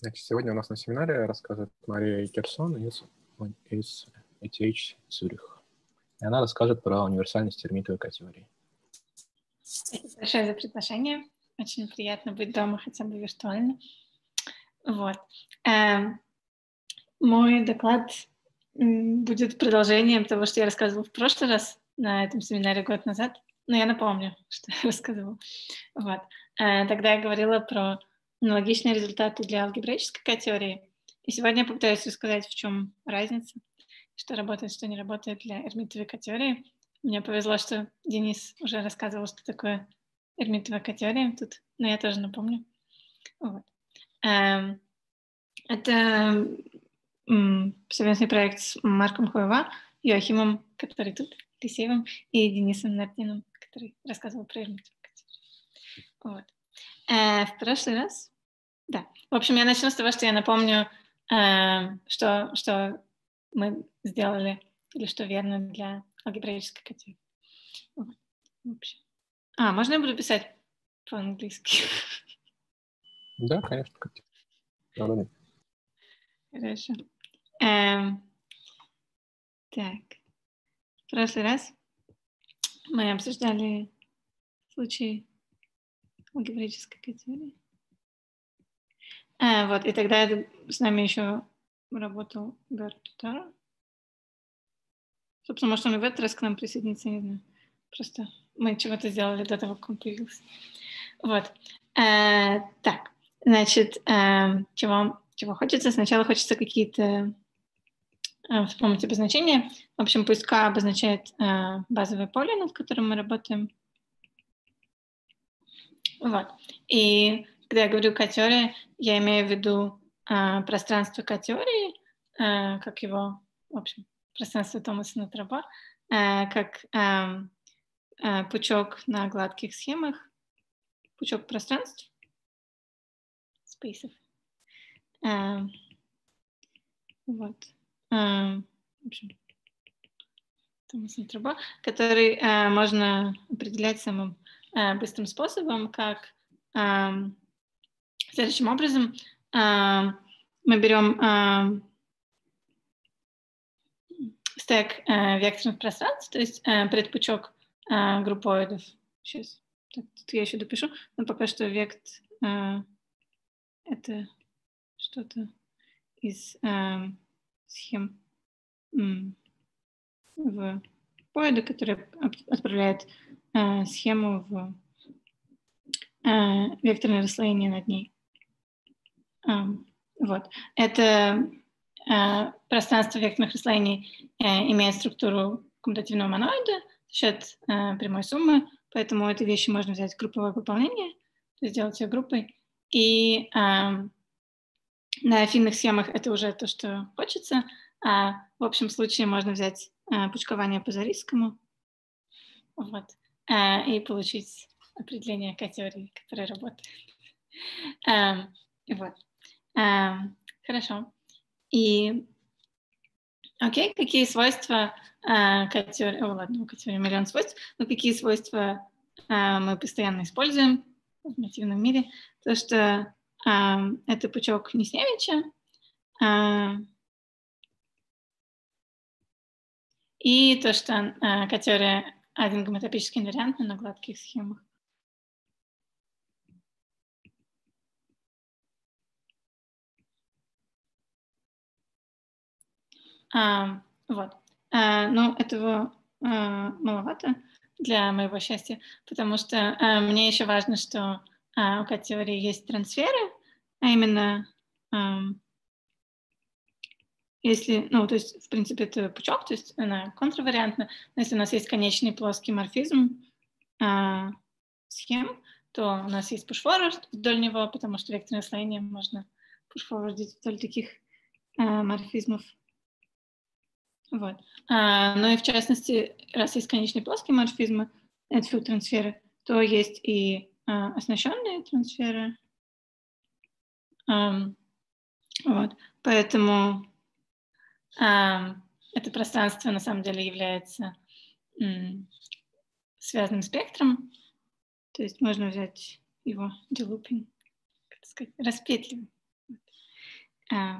Значит, сегодня у нас на семинаре рассказывает Мария Керсон из, из ETH Цюрих. И она расскажет про универсальность термитовой категории. Спасибо большое за приглашение. Очень приятно быть дома хотя бы виртуально. Вот. Эм, мой доклад будет продолжением того, что я рассказывала в прошлый раз на этом семинаре год назад. Но я напомню, что я рассказывала. Вот. Э, тогда я говорила про аналогичные результаты для алгебраической категории. И сегодня я попытаюсь рассказать, в чем разница, что работает, что не работает для эрмитовой категории. Мне повезло, что Денис уже рассказывал, что такое эрмитовая категория тут, но я тоже напомню. Вот. Эм, это совместный проект с Марком Хуева, Йохимом, который тут, Лисеевым, и Денисом Нартином, который рассказывал про эрмитовую категорию. Вот. Э, в прошлый раз, да. В общем, я начну с того, что я напомню, э, что, что мы сделали или что верно для алгебраической категории. Вот. А, можно я буду писать по-английски? Да, конечно. Давай. Хорошо. Эм, так. В прошлый раз мы обсуждали случай алгебраической категории. А, вот, и тогда с нами еще работал Бертутара. Собственно, может, он и в этот раз к нам присоединится, не знаю. Просто мы чего-то сделали до того, как он появился. Вот. А, так, значит, а, чего, чего хочется? Сначала хочется какие-то а, вспомнить обозначения. В общем, пусть К обозначает а, базовое поле, над которым мы работаем. Вот. И когда я говорю категория, я имею в виду э, пространство категории, э, как его, в общем, пространство Томаса Натраба, э, как э, э, пучок на гладких схемах, пучок пространств, спейсов. Э, вот. Э, в общем, Томас Натраба, который э, можно определять самым Э, быстрым способом, как следующим образом. Эм, мы берем эм, стек э, векторных пространств, то есть э, предпучок группоидов. Сейчас, тут я еще допишу, но пока что вект это что-то из схем в поида, который отправляет э, схему в э, векторное расслоение над ней. Вот. Это э, пространство векторных расслоений э, имеет структуру коммутативного моноида за счет э, прямой суммы, поэтому этой вещи можно взять групповое выполнение, сделать ее группой. И на афинных схемах это уже то, что хочется, а в общем случае можно взять пучкование по Зарийскому. Вот. И получить определение категории, которая работает. Вот. Um, хорошо. И окей, какие свойства uh, категории... О, ладно, категории миллион свойств. Но какие свойства uh, мы постоянно используем в нативном мире? То, что uh, это пучок Несневича, uh, и то, что uh, категория один гомотопический инвариант на гладких схемах. А, вот. А, ну, этого а, маловато для моего счастья, потому что а, мне еще важно, что а, у категории есть трансферы, а именно а, если, ну, то есть, в принципе, это пучок, то есть она контравариантна, но если у нас есть конечный плоский морфизм а, схем, то у нас есть push-forward вдоль него, потому что векторное слоение можно push-forwardить вдоль таких а, морфизмов. Вот. А, ну и в частности, раз есть конечный плоский морфизм, это трансферы, то есть и а, оснащенные трансферы. А, вот. Поэтому это пространство на самом деле является связанным спектром, то есть можно взять его делупинг, как сказать, распетливым. э, вот, э,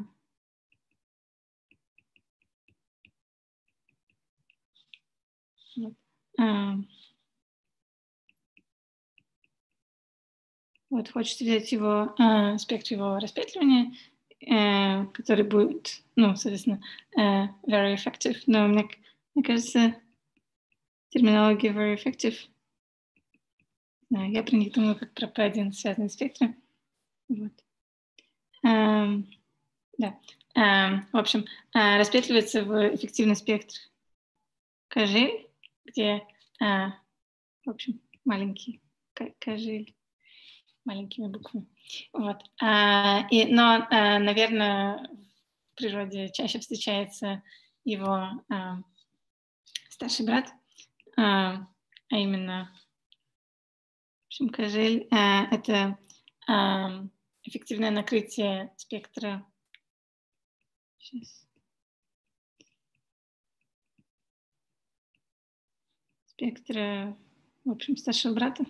вот хочется взять его э, спектр его распетливания, э, который будет, ну, соответственно, э, very effective, но мне, мне кажется, терминология very effective я про них думаю как про P1 связанные спектры. Вот. Эм, да. Эм, в общем, э, распетливается в эффективный спектр кожель, где, э, в общем, маленький кожель маленькими буквами. Вот. А, и, но, а, наверное, в природе чаще встречается его а, старший брат, а, а именно общем, кожель э, — это э, эффективное накрытие спектра. Сейчас. Спектра, в общем, старшего брата,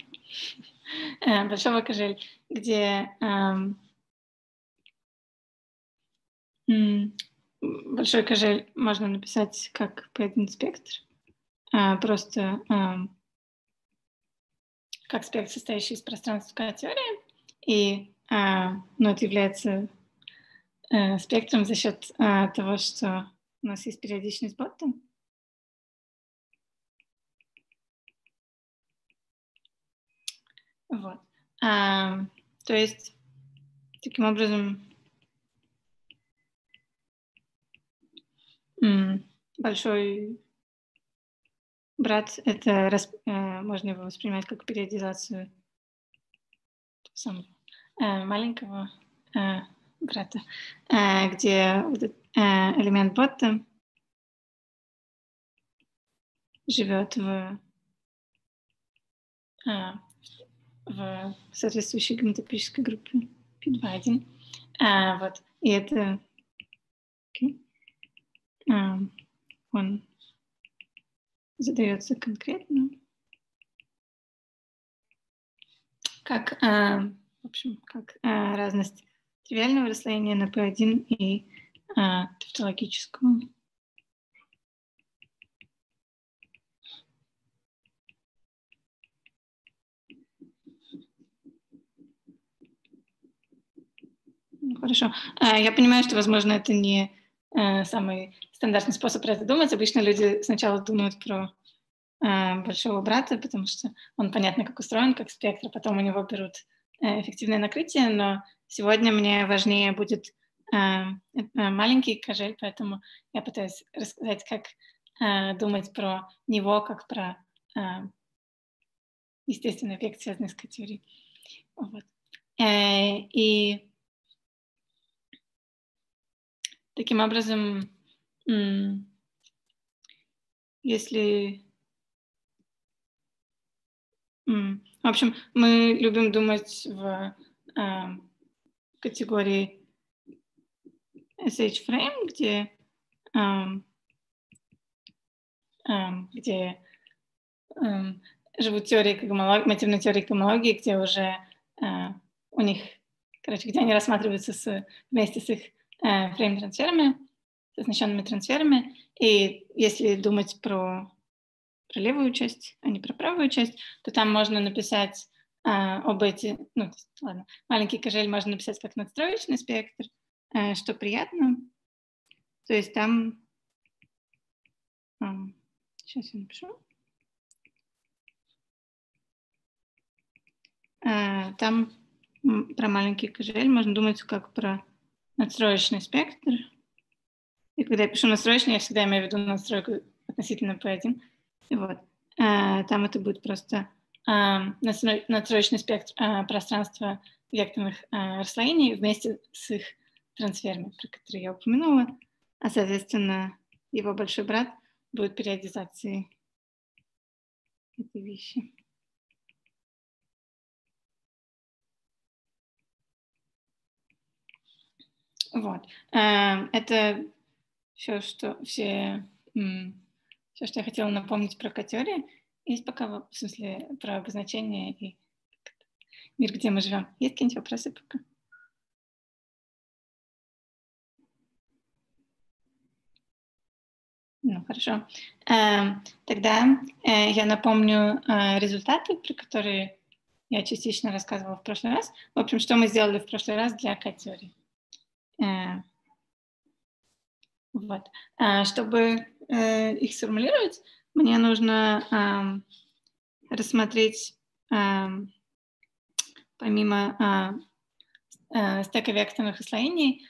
э, большого кожель, где э, большой кожель можно написать как P1 спектр, э, просто э, как спектр, состоящий из пространства теории, и а, ну, это является спектром за счет того, что у нас есть периодичность Ботта. Вот. А, то есть, таким образом, большой брат — это. Э, можно его воспринимать как периодизацию самого э, маленького э, брата, где элемент бота живет в, в соответствующей генотипической группе P2.1. Вот. И это okay. он задается конкретно. Как, а, в общем, как а, разность тривиального расслоения на P1 и а, тавтологического. Ну, хорошо. Я понимаю, что, возможно, это не самый стандартный способ про это думать. Обычно люди сначала думают про э, большого брата, потому что он понятно, как устроен, как спектр, а потом у него берут э, эффективное накрытие, но сегодня мне важнее будет э, э, маленький кожель, поэтому я пытаюсь рассказать, как э, думать про него, как про э, естественный эффект, связанный с категорией. Вот. Э, и таким образом если... В общем, мы любим думать в э, категории SH-frame, где, э, э, где э, живут теории когомологии, мотивной теории когомологии, где уже э, у них, короче, где они рассматриваются с, вместе с их фрейм-трансферами с оснащенными трансферами. И если думать про, про левую часть, а не про правую часть, то там можно написать а, об эти, ну, ладно, маленький кожель можно написать как надстроечный спектр, а, что приятно. То есть там, а, сейчас я напишу. Там про маленький кожель можно думать как про надстроечный спектр. И когда я пишу настройочный, я всегда имею в виду настройку относительно P1. И вот. А, там это будет просто а, настроечный спектр а, пространства векторных расслоений вместе с их трансферами, про которые я упомянула. А, соответственно, его большой брат будет периодизацией этой вещи. Вот. Эм, это все, что все, все, что я хотела напомнить про категории. Есть пока, в смысле, про обозначение и мир, где мы живем. Есть какие-нибудь вопросы пока? Ну, хорошо. Эм, тогда э, я напомню э, результаты, про которые я частично рассказывала в прошлый раз. В общем, что мы сделали в прошлый раз для категории. Э, вот. Чтобы их сформулировать, мне нужно эм, рассмотреть эм, помимо стека векторных освоений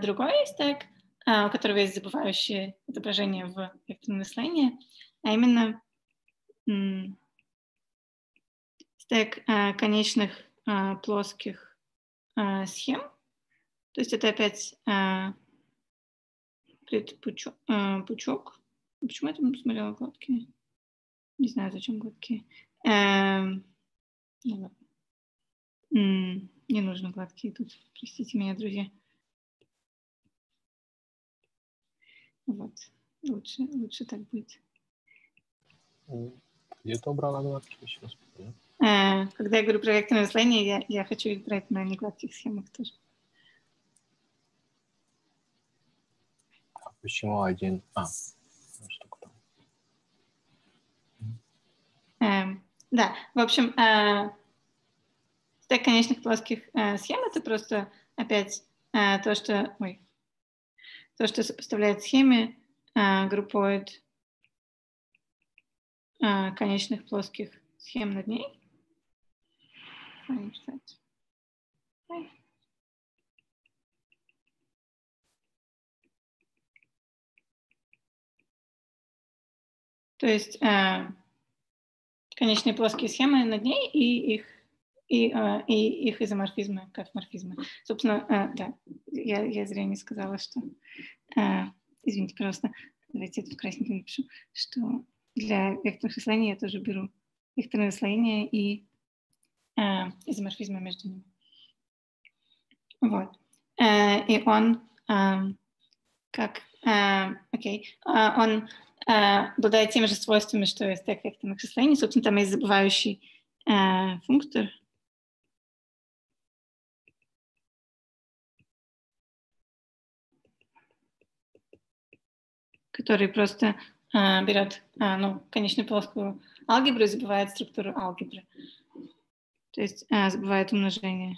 другой стек — а, у которого есть забывающее отображение в векторном слоении, а именно стек а, конечных а, плоских схем. То есть это опять предпучок. Пучок. Почему я там смотрела гладкие? Не знаю, зачем гладкие. Эм, ну, не нужно гладкие тут. Простите меня, друзья. Вот. Лучше, лучше так быть. Где ты убрала гладкие еще раз? А, когда я говорю про векторное наслоение, я, я хочу их брать на негладких схемах тоже. Почему один? А, там? Эм, да, в общем, э, конечных плоских э, схем это просто опять э, то, что... Ой, то, что сопоставляет схеме, а, группоид а, конечных плоских схем над ней. То есть э, конечные плоские схемы над ней и их и, э, и их изоморфизмы как морфизмы. Собственно, э, да, я, я зря не сказала, что... Э, извините, пожалуйста, давайте я тут красненьким напишу, что для векторных исследований я тоже беру векторное исследование и э, изоморфизмы между ними. Вот. Э, и он э, как... Э, окей. Э, он обладает теми же свойствами, что и стек векторных исследований. Собственно, там есть забывающий э, функтор, который просто а, берет, а, ну, конечную плоскую алгебру и забывает структуру алгебры. То есть а, забывает умножение.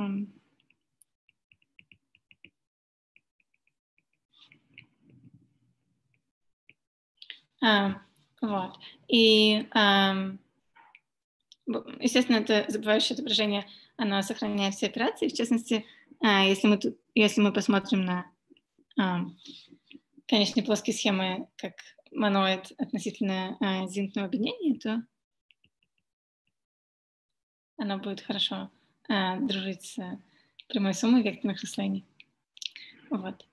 Um. А, вот. И um, естественно, это забывающее отображение, оно сохраняет все операции. В частности, а, если мы, тут, если мы посмотрим на а, конечные плоские схемы как моноид относительно а, зинтного объединения, то оно будет хорошо дружить с прямой суммой векторных исследований. Вот.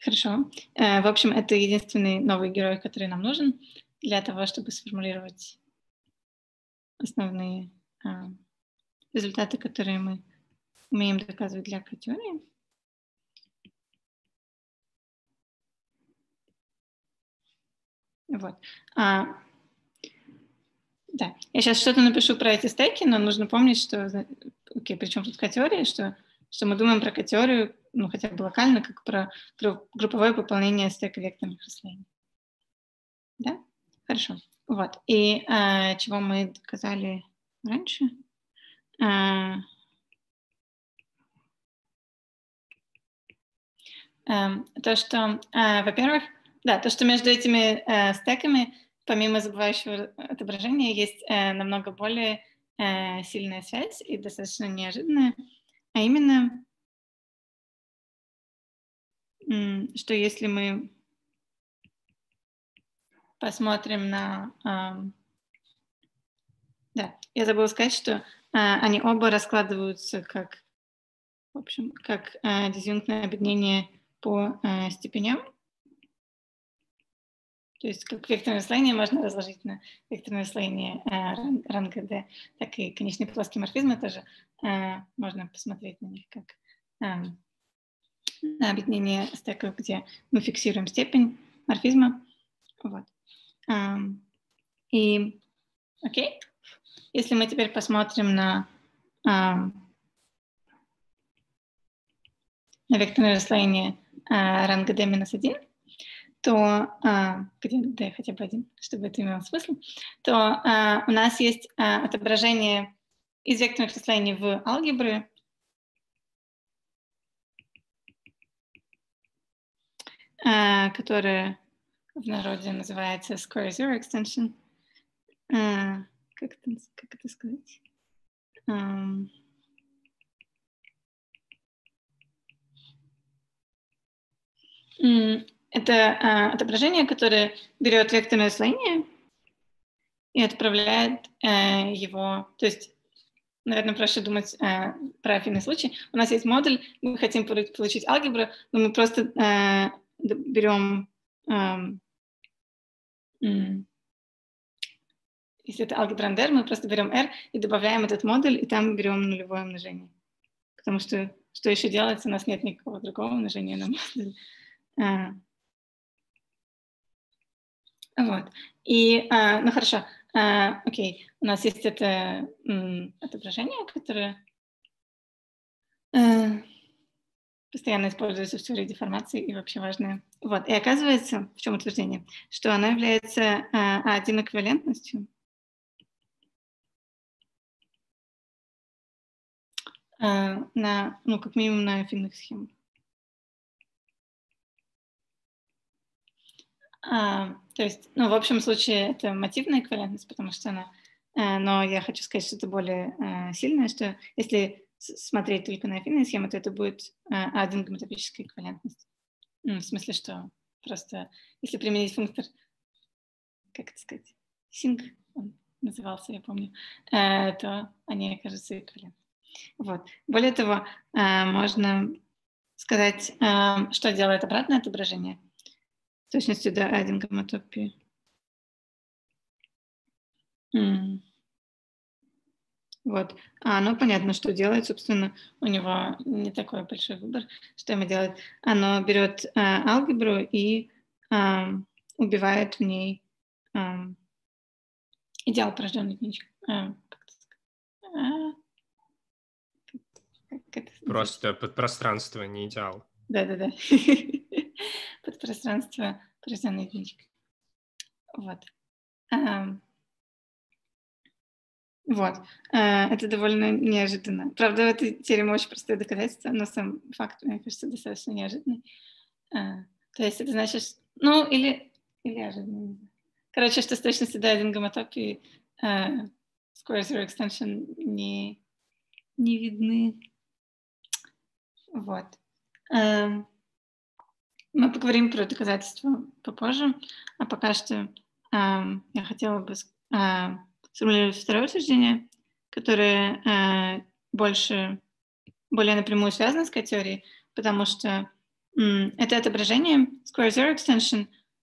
Хорошо. В общем, это единственный новый герой, который нам нужен для того, чтобы сформулировать основные а, результаты, которые мы умеем доказывать для к-теории. Вот. А, да, я сейчас что-то напишу про эти стеки, но нужно помнить, что, окей, причем тут к-теория, что, что мы думаем про к-теорию, ну, хотя бы локально, как про групповое пополнение стека векторных расслоений. Да? Хорошо. Вот. И э, чего мы доказали раньше? Э, э, то, что, э, во-первых, да, то, что между этими э, стеками, помимо забывающего отображения, есть э, намного более э, сильная связь и достаточно неожиданная, а именно, что если мы посмотрим на... Да, я забыла сказать, что а, они оба раскладываются как, в общем, как а, дизъюнктное объединение по а, степеням. То есть как векторное слоение можно разложить на векторное слоение э, ранг D, так и конечные плоские морфизмы тоже э, можно посмотреть на них как э, на объединение стеков, где мы фиксируем степень морфизма. Вот. Э, и окей, если мы теперь посмотрим на э, на векторное расслоение э, ранга D-1, то а, где, дай хотя бы один, чтобы это имело смысл, то а, у нас есть а, отображение из векторных числений в алгебры. А, которое в народе называется square zero extension. А, как, это, как это сказать? Um, это отображение, которое берет векторное слоение и отправляет э, его, то есть наверное, проще думать э, про афинный случай. У нас есть модуль, мы хотим получить алгебру, но мы просто э, берем, э, если это алгебра NDR, мы просто берем R и добавляем этот модуль, и там берем нулевое умножение. Потому что что еще делать? У нас нет никакого другого умножения на модуль. Э, вот. И, э, ну хорошо, а, окей, у нас есть это отображение, которое э, постоянно используется в теории деформации и вообще важное. Вот, и оказывается, в чем утверждение, что оно является э, один эквивалентностью. На, ну, как минимум на афинных схемах. А, то есть, ну, в общем случае это мотивная эквивалентность, потому что она, э, но я хочу сказать, что это более э, сильное, что если смотреть только на афинные схемы, то это будет э, один гомотопическая эквивалентность. Ну, в смысле, что просто если применить функтор, как это сказать, синк, он назывался, я помню, то они окажутся эквивалентны. Вот. Более того, можно сказать, что делает обратное отображение – точностью до 1 гомотопии. Mm. Вот. А, ну понятно, что делает, собственно, у него не такой большой выбор, что ему делать. Оно берет э, алгебру и э, убивает в ней э, идеал порожденной единичкой. Э, Просто подпространство, не идеал. Да-да-да. Подпространство порожденной единичкой. Вот. Вот. А, это довольно неожиданно. Правда, в этой теореме очень простое доказательство, но сам факт, мне кажется, достаточно неожиданный. А, то есть это значит, ну, или, или неожиданно. Короче, что с точностью до один гомотопии uh, Square Zero Extension не, не видны. Вот. Um, мы поговорим про доказательства попозже, а пока что э, я хотела бы э, сформулировать второе утверждение, которое э, больше, более напрямую связано с теорией, потому что э, это отображение Square Zero Extension,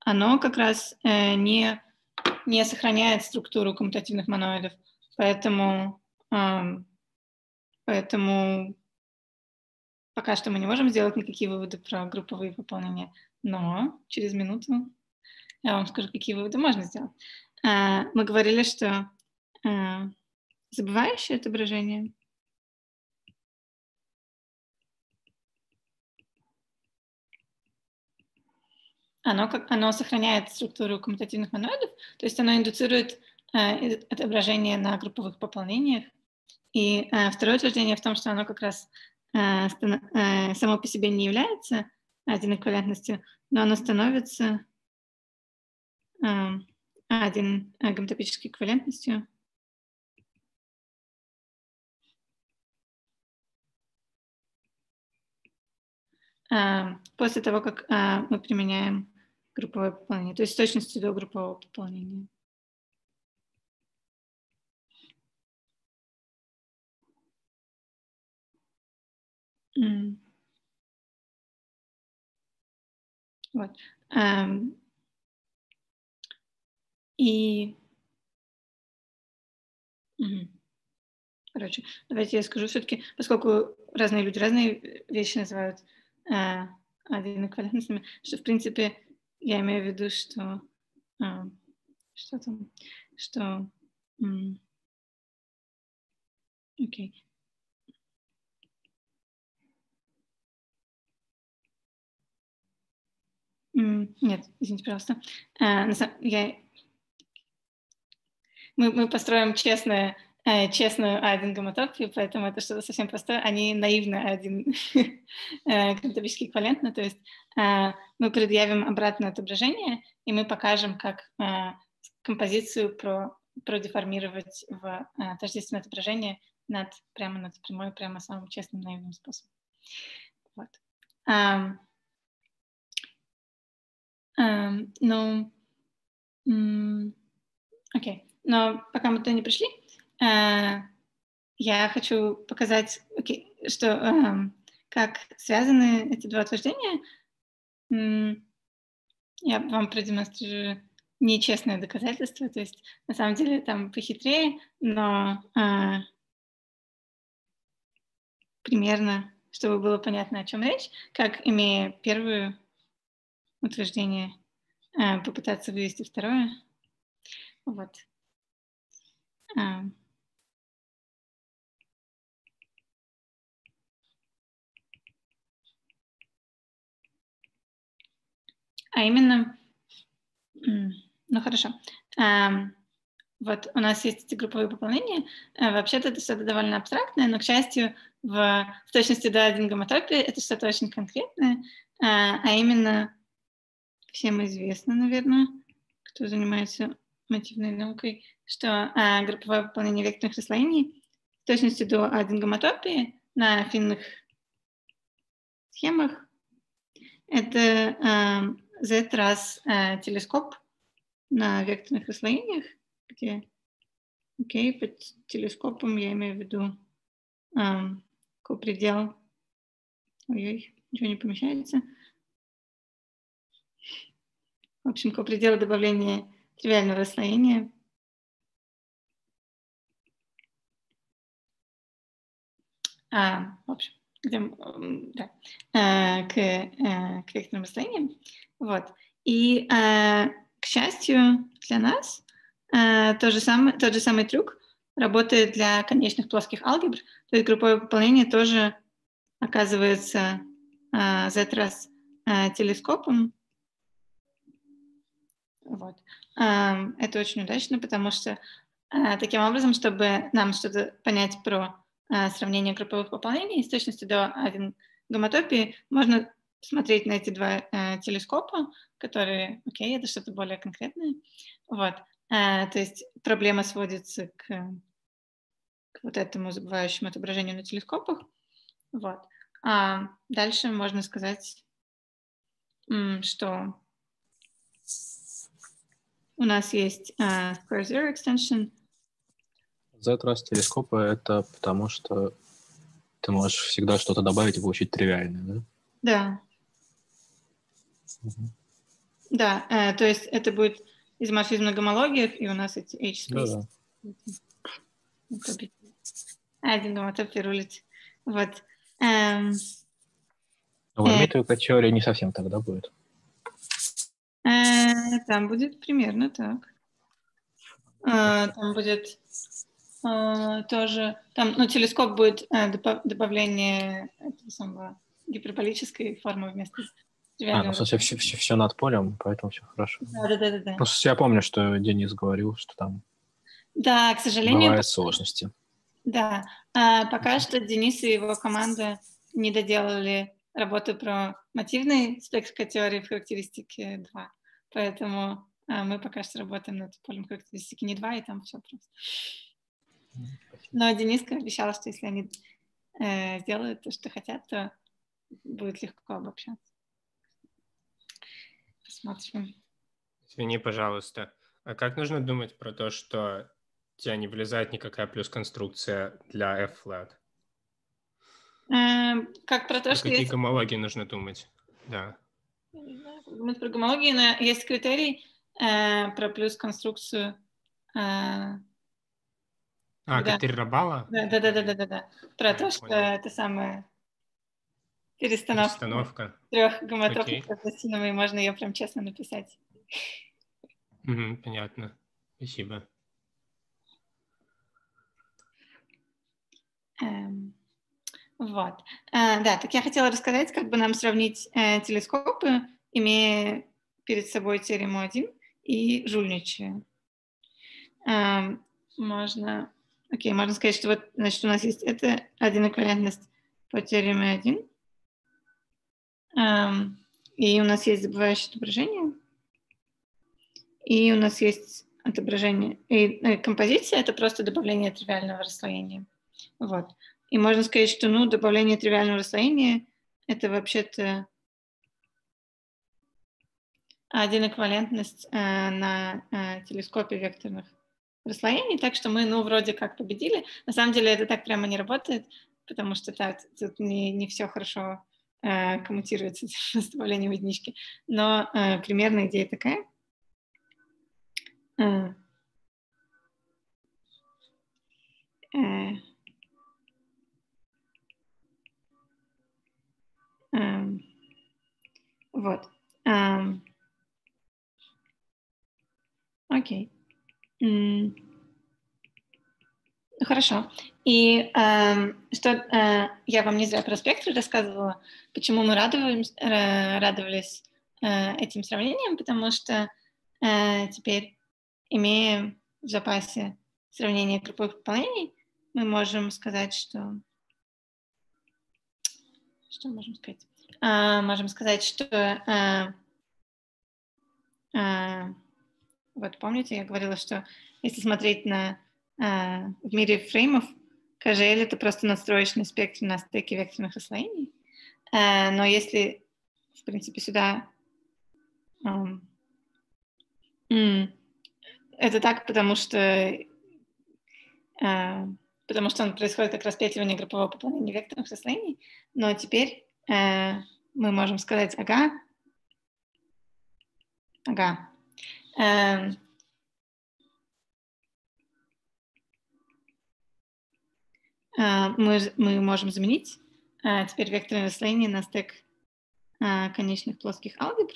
оно как раз э, не, не сохраняет структуру коммутативных моноидов, поэтому, э, поэтому Пока что мы не можем сделать никакие выводы про групповые выполнения, но через минуту я вам скажу, какие выводы можно сделать. А, мы говорили, что а, забывающее отображение оно, как, оно сохраняет структуру коммутативных моноидов, то есть оно индуцирует э, отображение на групповых пополнениях. И э, второе утверждение в том, что оно как раз Э, э, само по себе не является один эквивалентностью, но оно становится один гомотопической эквивалентностью. после того, как мы применяем групповое пополнение, то есть с точностью до группового пополнения. Вот. Um, и короче, давайте я скажу все-таки, поскольку разные люди разные вещи называют э, что в принципе я имею в виду, что э, что там, что Окей. Нет, извините, пожалуйста. А, я... Мы, мы построим честное, э, честную один гомотопию, поэтому это что-то совсем простое. Они наивно один криптографический эквивалентно, то есть э, мы предъявим обратное отображение, и мы покажем, как э, композицию про, продеформировать в тождественное отображение над, прямо над прямой, прямо самым честным наивным способом. Вот. Um, ну, окей. Но пока мы туда не пришли, uh, я хочу показать, okay, что uh, как связаны эти два утверждения. Я вам продемонстрирую нечестное доказательство, то есть на самом деле там похитрее, но uh, примерно, чтобы было понятно, о чем речь, как имея первую утверждение, э, попытаться вывести второе. Вот. А. а именно, ну хорошо, вот у нас есть эти групповые пополнения. Вообще-то это что-то довольно абстрактное, но, к счастью, в, в точности до один гомотопии это что-то очень конкретное, а именно всем известно, наверное, кто занимается мотивной наукой, что а, групповое выполнение векторных расслоений в точности до аденгоматопии на финных схемах это а, Z раз а, телескоп на векторных расслоениях, где, окей, под телескопом я имею в виду а, предел, ой-ой, ничего не помещается, по пределу добавления тривиального расслоения. А, в общем, где, да, а, к, к векторным расслоениям. Вот. И, а, к счастью для нас, а, же самый, тот же самый трюк работает для конечных плоских алгебр. То есть групповое выполнение тоже оказывается а, Z-раз а, телескопом, вот. Это очень удачно, потому что а, таким образом, чтобы нам что-то понять про а, сравнение групповых пополнений с точностью до один гомотопии, можно смотреть на эти два а, телескопа, которые, окей, это что-то более конкретное. Вот. То есть проблема сводится к, к вот этому забывающему отображению на телескопах. Вот. А дальше можно сказать, что у нас есть uh, Square Zero Extension. Z-раз телескопа — это потому, что ты можешь всегда что-то добавить и получить тривиальное, да? Да. Угу. Да, э, то есть это будет из морфизма гомологиев, и у нас эти H-space. Да, да. Один гомотоп рулит. Вот. Эм, в Армитовой э, не совсем тогда будет. Э, там будет примерно так. Э, там будет э, тоже, там, ну, телескоп будет добавление этого самого гиперболической формы вместо а, ну, в смысле, все, все, все над полем, поэтому все хорошо. Да, да, да, да. Ну, я помню, что Денис говорил, что там да, к сожалению, бывают сложности. Да, а, пока что Денис и его команда не доделали работу про мотивный спектр теории в характеристике 2. Поэтому а, мы пока что работаем над полем характеристики не 2, и там все просто. Но Дениска обещала, что если они э, сделают то, что хотят, то будет легко обобщаться. Посмотрим. Извини, пожалуйста. А как нужно думать про то, что у тебя не влезает никакая плюс-конструкция для F-flat? Э, как про то, про что... Какие есть... гомологии нужно думать? Да. Думать про гомологии, но есть критерий э, про плюс-конструкцию. Э, а, да. критерий Рабала? Да, да, да, да, да, да, да. Про Я то, понял. что это самое перестановка, перестановка. трех гомотопных пластинами, и можно ее прям честно написать. Угу, понятно. Спасибо. Вот. А, да, так я хотела рассказать, как бы нам сравнить э, телескопы, имея перед собой теорему 1 и жульничая. А, можно... Окей, можно сказать, что вот, значит, у нас есть это один эквивалентность по теореме 1. А, и у нас есть забывающее отображение. И у нас есть отображение. И э, композиция — это просто добавление тривиального расслоения. Вот. И можно сказать, что ну, добавление тривиального расслоения — это вообще-то один эквивалентность э, на э, телескопе векторных расслоений, так что мы, ну, вроде как победили. На самом деле это так прямо не работает, потому что так, тут не, не все хорошо э, коммутируется с добавлением единички. Но э, примерная идея такая. Э, э, Эм, вот. Эм, окей. Хорошо. И э, что э, я вам не зря про спектр рассказывала, почему мы радовались, э, радовались э, этим сравнением, потому что э, теперь, имея в запасе сравнение групповых выполнений, мы можем сказать, что что можем сказать? А, можем сказать, что а, а, вот помните, я говорила, что если смотреть на в мире фреймов, KGL это просто надстроечный спектр на стыке векторных расслоений. А, но если, в принципе, сюда это так, потому что потому что он происходит как распятивание группового пополнения векторных расслоений, но теперь мы можем сказать ага, ага. Э, э, мы, мы можем заменить э, теперь векторное расслоение на стек э, конечных плоских алгебр.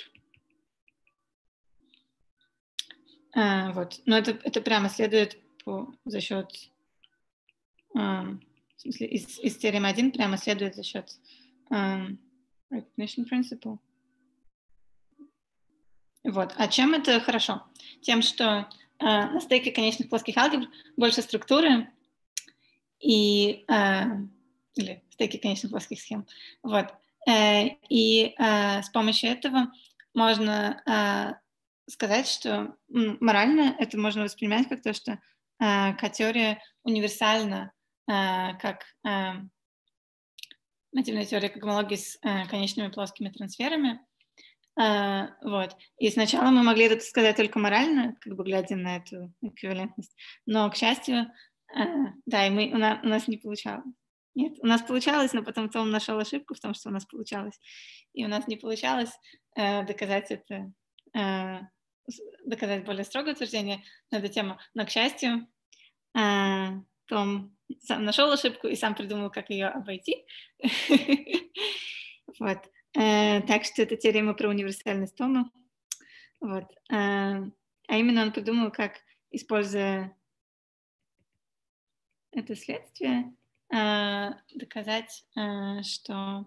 Э, вот. Но это, это прямо следует по, за счет в смысле, из, из теоремы 1 прямо следует за счет recognition principle. Вот. А чем это хорошо? Тем, что э, на стейке конечных плоских алгебр больше структуры и э, или стейки конечных плоских схем. Вот. Э, и э, с помощью этого можно э, сказать, что морально это можно воспринимать как то, что э, теория универсальна Э, как э, нативная теория когмологии с э, конечными плоскими трансферами. Вот. И сначала мы могли это сказать только морально, как бы глядя на эту эквивалентность. Но, к счастью, да, и мы, у, нас, у нас не получалось. Нет, у нас получалось, но потом Том нашел ошибку в том, что у нас получалось. И у нас не получалось доказать это, доказать более строгое утверждение на эту тему. Но, к счастью, том сам нашел ошибку и сам придумал, как ее обойти. Вот. Э, так что это теорема про универсальность Тома. Вот. Э, а именно он придумал, как, используя это следствие, э, доказать, что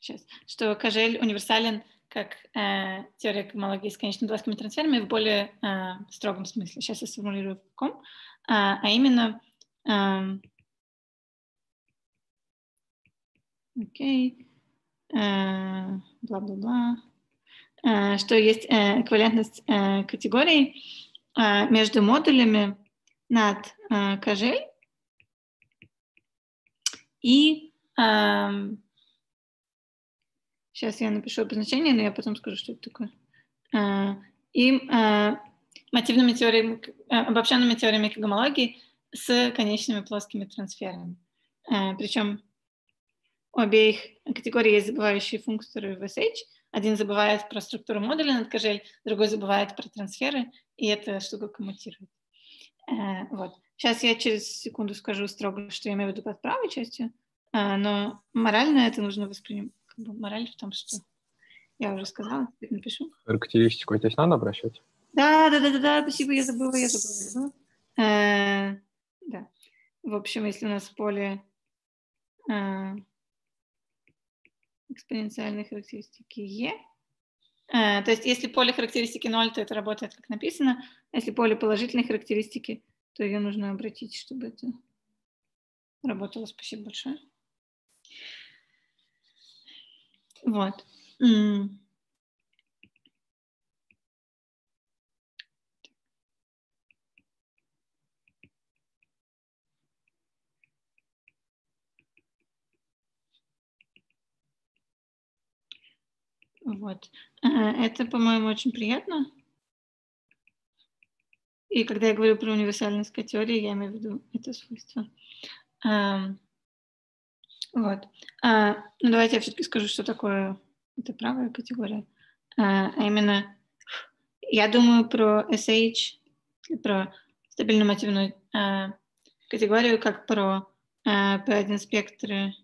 сейчас, что Кажель универсален как э, теория космологии с конечными плоскими трансферами в более э, строгом смысле. Сейчас я сформулирую в каком. А, а именно, эм, окей, э, бла-бла-бла, э, что есть э, эквивалентность э, категорий между модулями над Кажель и э, Сейчас я напишу обозначение, но я потом скажу, что это такое. А, и а, мотивными теориями, а, обобщенными теориями гомологии с конечными плоскими трансферами. Причем у обеих категорий есть забывающие функторы в SH. Один забывает про структуру модуля над кожель, другой забывает про трансферы, и эта штука коммутирует. Вот. Сейчас я через секунду скажу строго, что я имею в виду под правой частью, но морально это нужно воспринимать как бы мораль в том, что я уже сказала, напишу. Характеристику здесь надо обращать? Да, да, да, да, да, спасибо, я забыла, я забыла. Э, да. в общем, если у нас поле э, экспоненциальной характеристики e, э, то есть если поле характеристики 0, то это работает как написано, если поле положительной характеристики, то ее нужно обратить, чтобы это работало. Спасибо большое. Вот. Вот. Э, это, по-моему, очень приятно. И когда я говорю про универсальность категории, я имею в виду это свойство. Вот. А, ну, давайте я все-таки скажу, что такое это правая категория. А, а именно, я думаю про SH, про стабильно-мотивную а, категорию, как про а, P1 спектры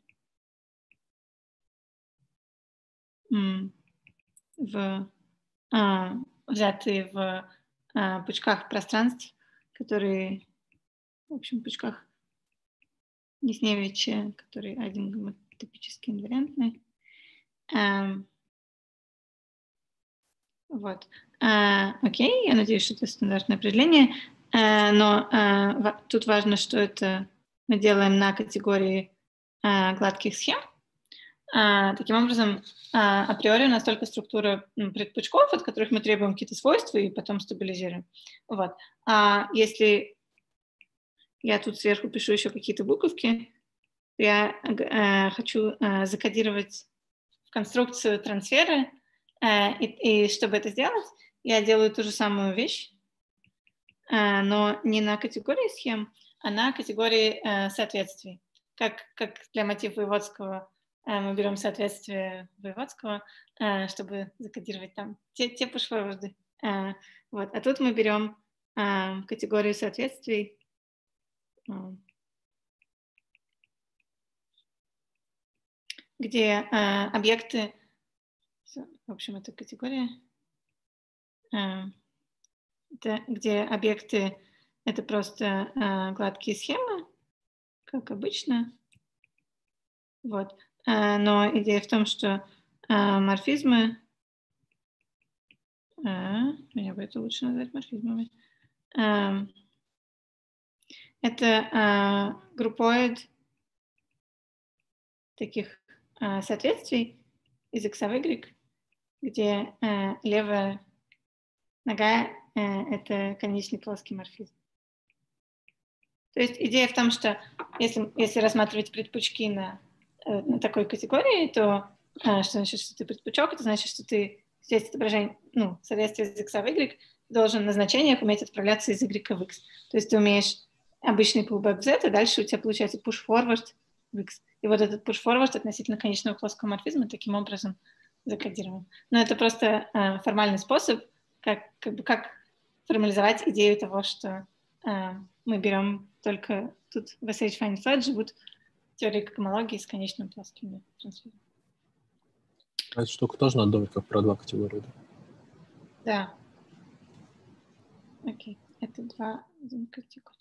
в, а, взятые в а, пучках пространств, которые, в общем, пучках Лесневича, который один гомотопически инвариантный. Um, вот. Uh, окей, я надеюсь, что это стандартное определение, uh, но uh, тут важно, что это мы делаем на категории гладких схем. Таким образом, априори у нас только структура предпучков, от которых мы требуем какие-то свойства и потом стабилизируем. Вот. А если я тут сверху пишу еще какие-то буковки, я э, хочу э, закодировать конструкцию трансфера, э, и, и чтобы это сделать, я делаю ту же самую вещь, э, но не на категории схем, а на категории э, соответствий. Как, как для мотива Воеводского э, мы берем соответствие Воеводского, э, чтобы закодировать там те, те пушфорварды. Э, вот. А тут мы берем э, категорию соответствий где э, объекты, в общем, это категория, э, это, где объекты это просто э, гладкие схемы, как обычно. Вот. Э, но идея в том, что э, морфизмы, э, меня бы это лучше назвать морфизмами, э, это э, группоид таких э, соответствий из x в y, где э, левая нога э, это конечный плоский морфизм. То есть идея в том, что если, если рассматривать предпучки на, э, на такой категории, то э, что значит, что ты предпучок, это значит, что ты здесь отображение, ну, соответствие из x в y должен на значениях уметь отправляться из y в x. То есть ты умеешь обычный pullback Z, и дальше у тебя получается push-forward в X. И вот этот push-forward относительно конечного плоского морфизма таким образом закодирован. Но это просто э, формальный способ, как, как, бы, как формализовать идею того, что э, мы берем только тут в SH Fine Flat живут теории космологии с конечным плоскими трансферами. А эту штуку тоже надо думать как про два категории, да? Да. Окей, это два категории.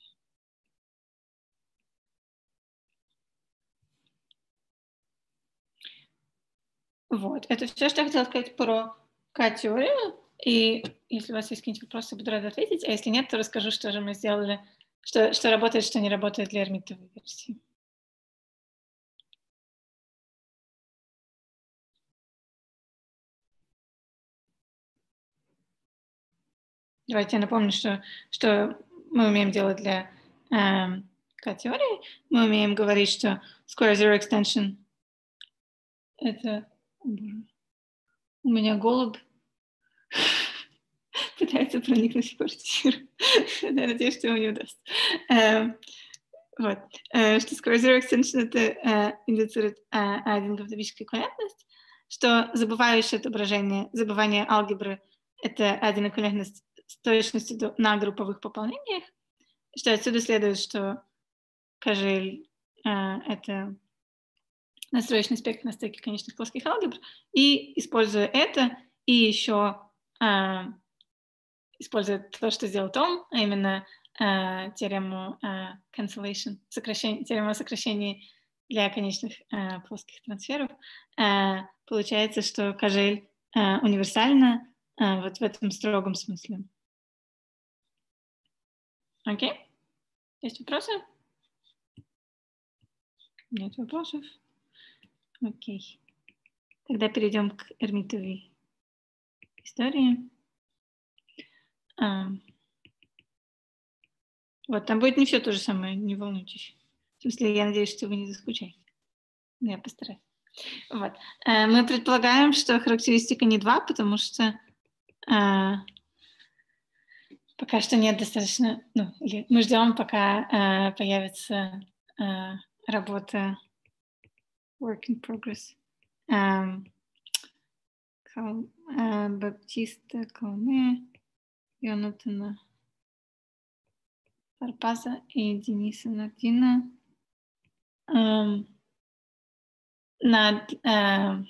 Вот, это все, что я хотела сказать про К-теорию. И если у вас есть какие-нибудь вопросы, буду рада ответить. А если нет, то расскажу, что же мы сделали, что, что работает, что не работает для эрмитовой версии. Давайте я напомню, что, что мы умеем делать для э, К-теории. Мы умеем говорить, что square zero extension — это у меня голубь пытается проникнуть в квартиру. Я надеюсь, что ему не удастся. Эм, вот. Э, что Square Zero Extension это э, индуцирует э, одинграфическую эквивалентность, что забывающее отображение, забывание алгебры — это одиноэквивалентность с точностью на групповых пополнениях, что отсюда следует, что кожель — это настроечный спектр на стыке конечных плоских алгебр, и используя это, и еще э, используя то, что сделал Том, а именно э, теорему э, cancellation, сокращение, теорему о сокращении для конечных э, плоских трансферов, э, получается, что кожель э, универсальна э, вот в этом строгом смысле. Окей? Есть вопросы? Нет вопросов? Окей. Тогда перейдем к эрмитовой истории. А, вот, там будет не все то же самое, не волнуйтесь. В смысле, я надеюсь, что вы не заскучаете. Я постараюсь. Вот. Э, мы предполагаем, что характеристика не 2, потому что э, пока что нет достаточно... Ну, мы ждем, пока э, появится э, работа work in progress. Um, Кал, э, Баптиста Калме, Йонатана Фарпаза и Дениса Нагдина. Um, над, э,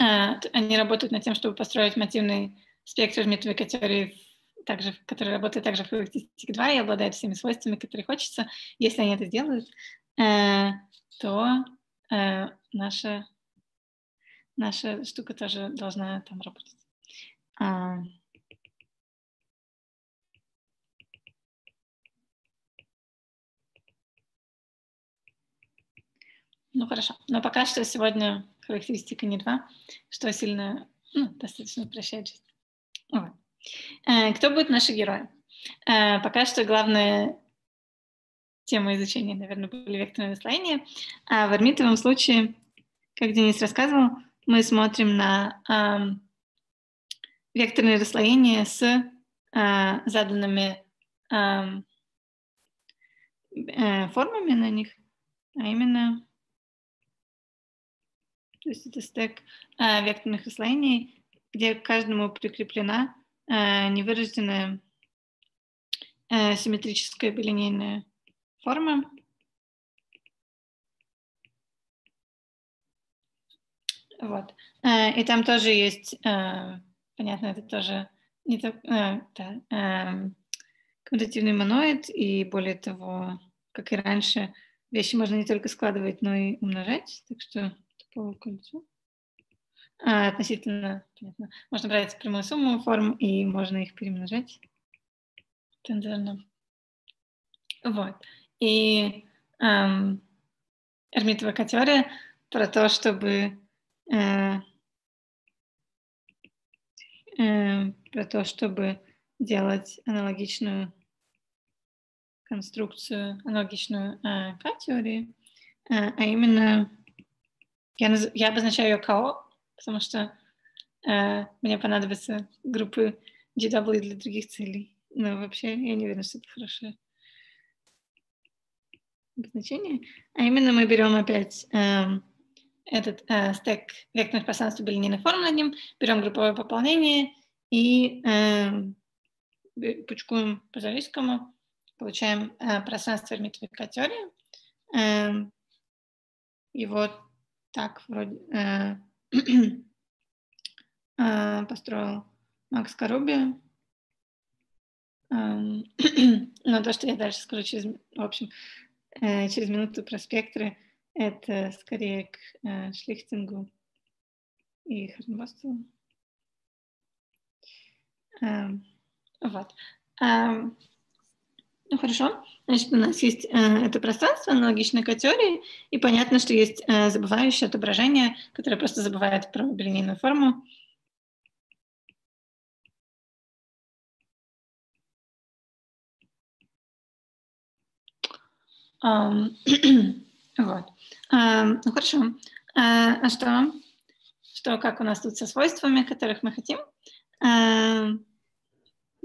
э, они работают над тем, чтобы построить мотивный спектр в методовой категории, также, который работает также в характеристике 2 и обладает всеми свойствами, которые хочется. Если они это сделают, то э, наша, наша штука тоже должна там работать. А, Ну хорошо, но пока что сегодня характеристика не два, что сильно, ну, достаточно упрощает жизнь. Вот. Э, кто будет наши герои? Э, пока что главная тема изучения, наверное, были векторные наслоения. А в армитовом случае, как Денис рассказывал, мы смотрим на э, векторные расслоения с э, заданными э, формами на них, а именно то есть это стек э, векторных расслоений, где к каждому прикреплена э, невырожденная э, симметрическая билинейная форма. Вот. Э, и там тоже есть, э, понятно, это тоже не так, э, да, э, коммутативный моноид, и более того, как и раньше, вещи можно не только складывать, но и умножать, так что кольцу. А, относительно, понятно. Можно брать прямую сумму форм, и можно их перемножать тензорно. Вот. И эм, Эрмитова теория про то, чтобы э, э, про то, чтобы делать аналогичную конструкцию, аналогичную э, К-теории, э, а именно я, наз... я обозначаю ее КО, потому что э, мне понадобятся группы GW для других целей. Но вообще я не уверена, что это хорошее обозначение. А именно мы берем опять э, этот э, стек векторных пространств билинейных форм над ним, берем групповое пополнение и э, пучкуем по зависимому, получаем э, пространство эрмитовой теории. Э, и вот так вроде э, э, построил Макс Коруби. Эм, но то, что я дальше скажу через, в общем, через минуту про спектры, это скорее к э, Шлихтингу и Харнбостелу. Эм, вот. Эм, ну хорошо, значит, у нас есть э, это пространство, аналогичное к теории, и понятно, что есть э, забывающее отображение, которое просто забывает про билинейную форму. вот. Ну хорошо. Uh, а что? Что, как у нас тут со свойствами, которых мы хотим?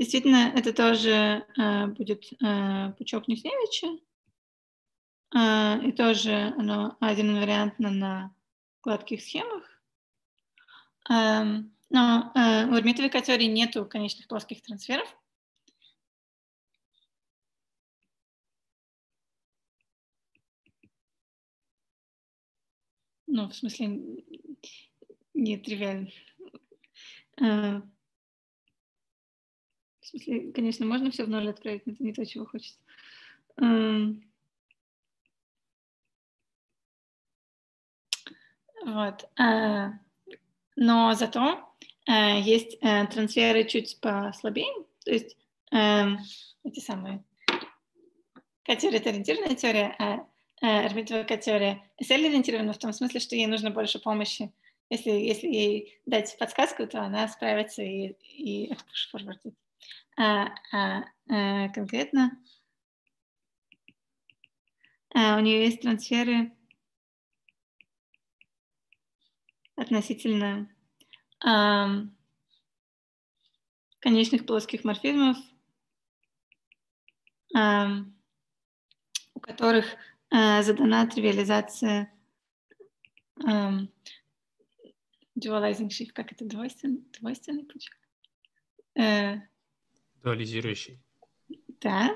Действительно, это тоже э, будет э, пучок Нюсневича. Э, и тоже оно один вариант на гладких схемах. Но у Эрмитовой теории нету конечных плоских трансферов. Ну, в смысле, не тривиально. Э, смысле, конечно, можно все в ноль отправить, но это не то, чего хочется. Эм. Вот. Э, но зато э, есть трансферы чуть послабее, то есть эти самые Категория — это ориентированная теория, а Арбитровая теория SL-ориентирована в том смысле, что ей нужно больше помощи. Если, если ей дать подсказку, то она справится и, и отпуш-форвардит. А, а, а, конкретно а, у нее есть трансферы относительно а, конечных плоских морфизмов, а, у которых задана тривиализация а, dualizing shift, как это двойственный, двойственный пучок? Э, Дуализирующий. Да.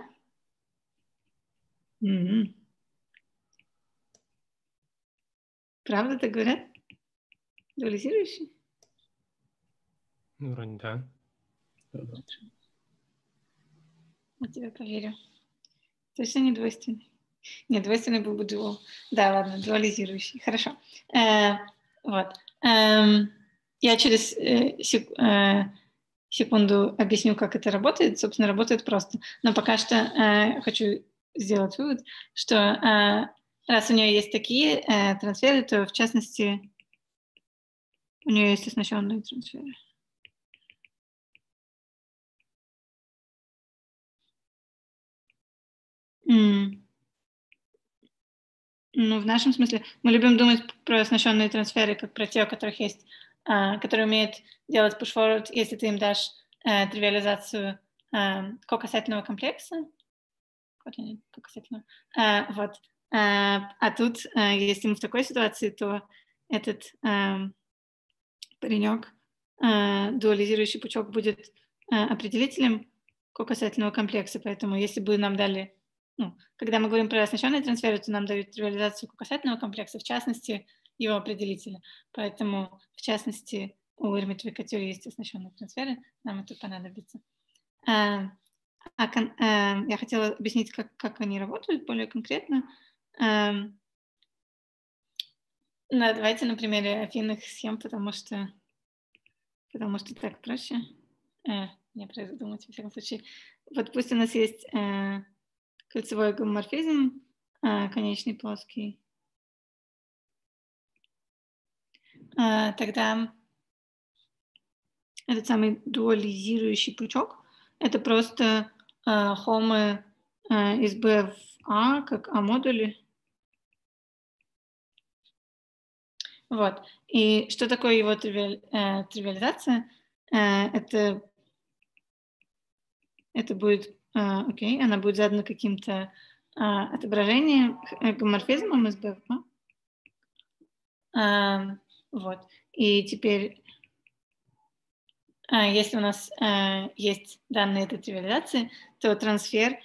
Mm-hmm. Правда так говорят? Дуализирующий? Ну, вроде да. Я тебе поверю. Точно не двойственный. Нет, двойственный был бы дуал. Да, ладно, дуализирующий. Хорошо. Э, вот. Эм, я через э, сек, э, секунду объясню, как это работает. Собственно, работает просто. Но пока что э, хочу сделать вывод, что э, раз у нее есть такие э, трансферы, то в частности у нее есть оснащенные трансферы. Mm. Ну, в нашем смысле, мы любим думать про оснащенные трансферы, как про те, у которых есть, э, которые умеют делать push-forward, если ты им дашь э, тривиализацию э, кокасательного комплекса. Кокасательного. Э, вот. Э, а тут, э, если мы в такой ситуации, то этот э, паренек, э, дуализирующий пучок, будет э, определителем кокасательного комплекса. Поэтому если бы нам дали ну, когда мы говорим про оснащенные трансферы, то нам дают тривиализацию касательного комплекса, в частности, его определителя. Поэтому, в частности, у эрмитовой категории есть оснащенные трансферы, нам это понадобится. А, а, а, я хотела объяснить, как, как они работают более конкретно. А, да, давайте на примере афинных схем, потому что, потому что так проще. Э, не думать, во всяком случае. Вот пусть у нас есть э, кольцевой гомоморфизм, а, конечный плоский, а, тогда этот самый дуализирующий пучок это просто а, хомы из B в А, как А-модули. Вот. И что такое его э, тривиализация? Э, это, это будет а, окей, она будет задана каким-то а, отображением, э, гоморфизмом из БФ. А, вот. И теперь, а, если у нас а, есть данные этой тривиализации, то трансфер,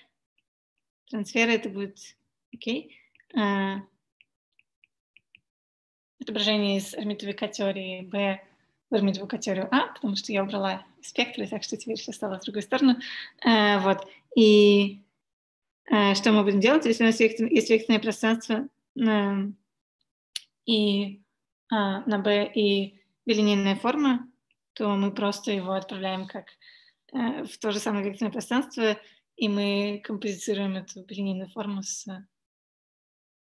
трансфер это будет, окей, а, отображение из орбитовой теории B в категорию А, потому что я убрала спектры, так что теперь все стало в другую сторону. Э, вот. И э, что мы будем делать, если у нас есть векторное пространство э, и э, на B и билинейная форма, то мы просто его отправляем как э, в то же самое векторное пространство, и мы композицируем эту билинейную форму с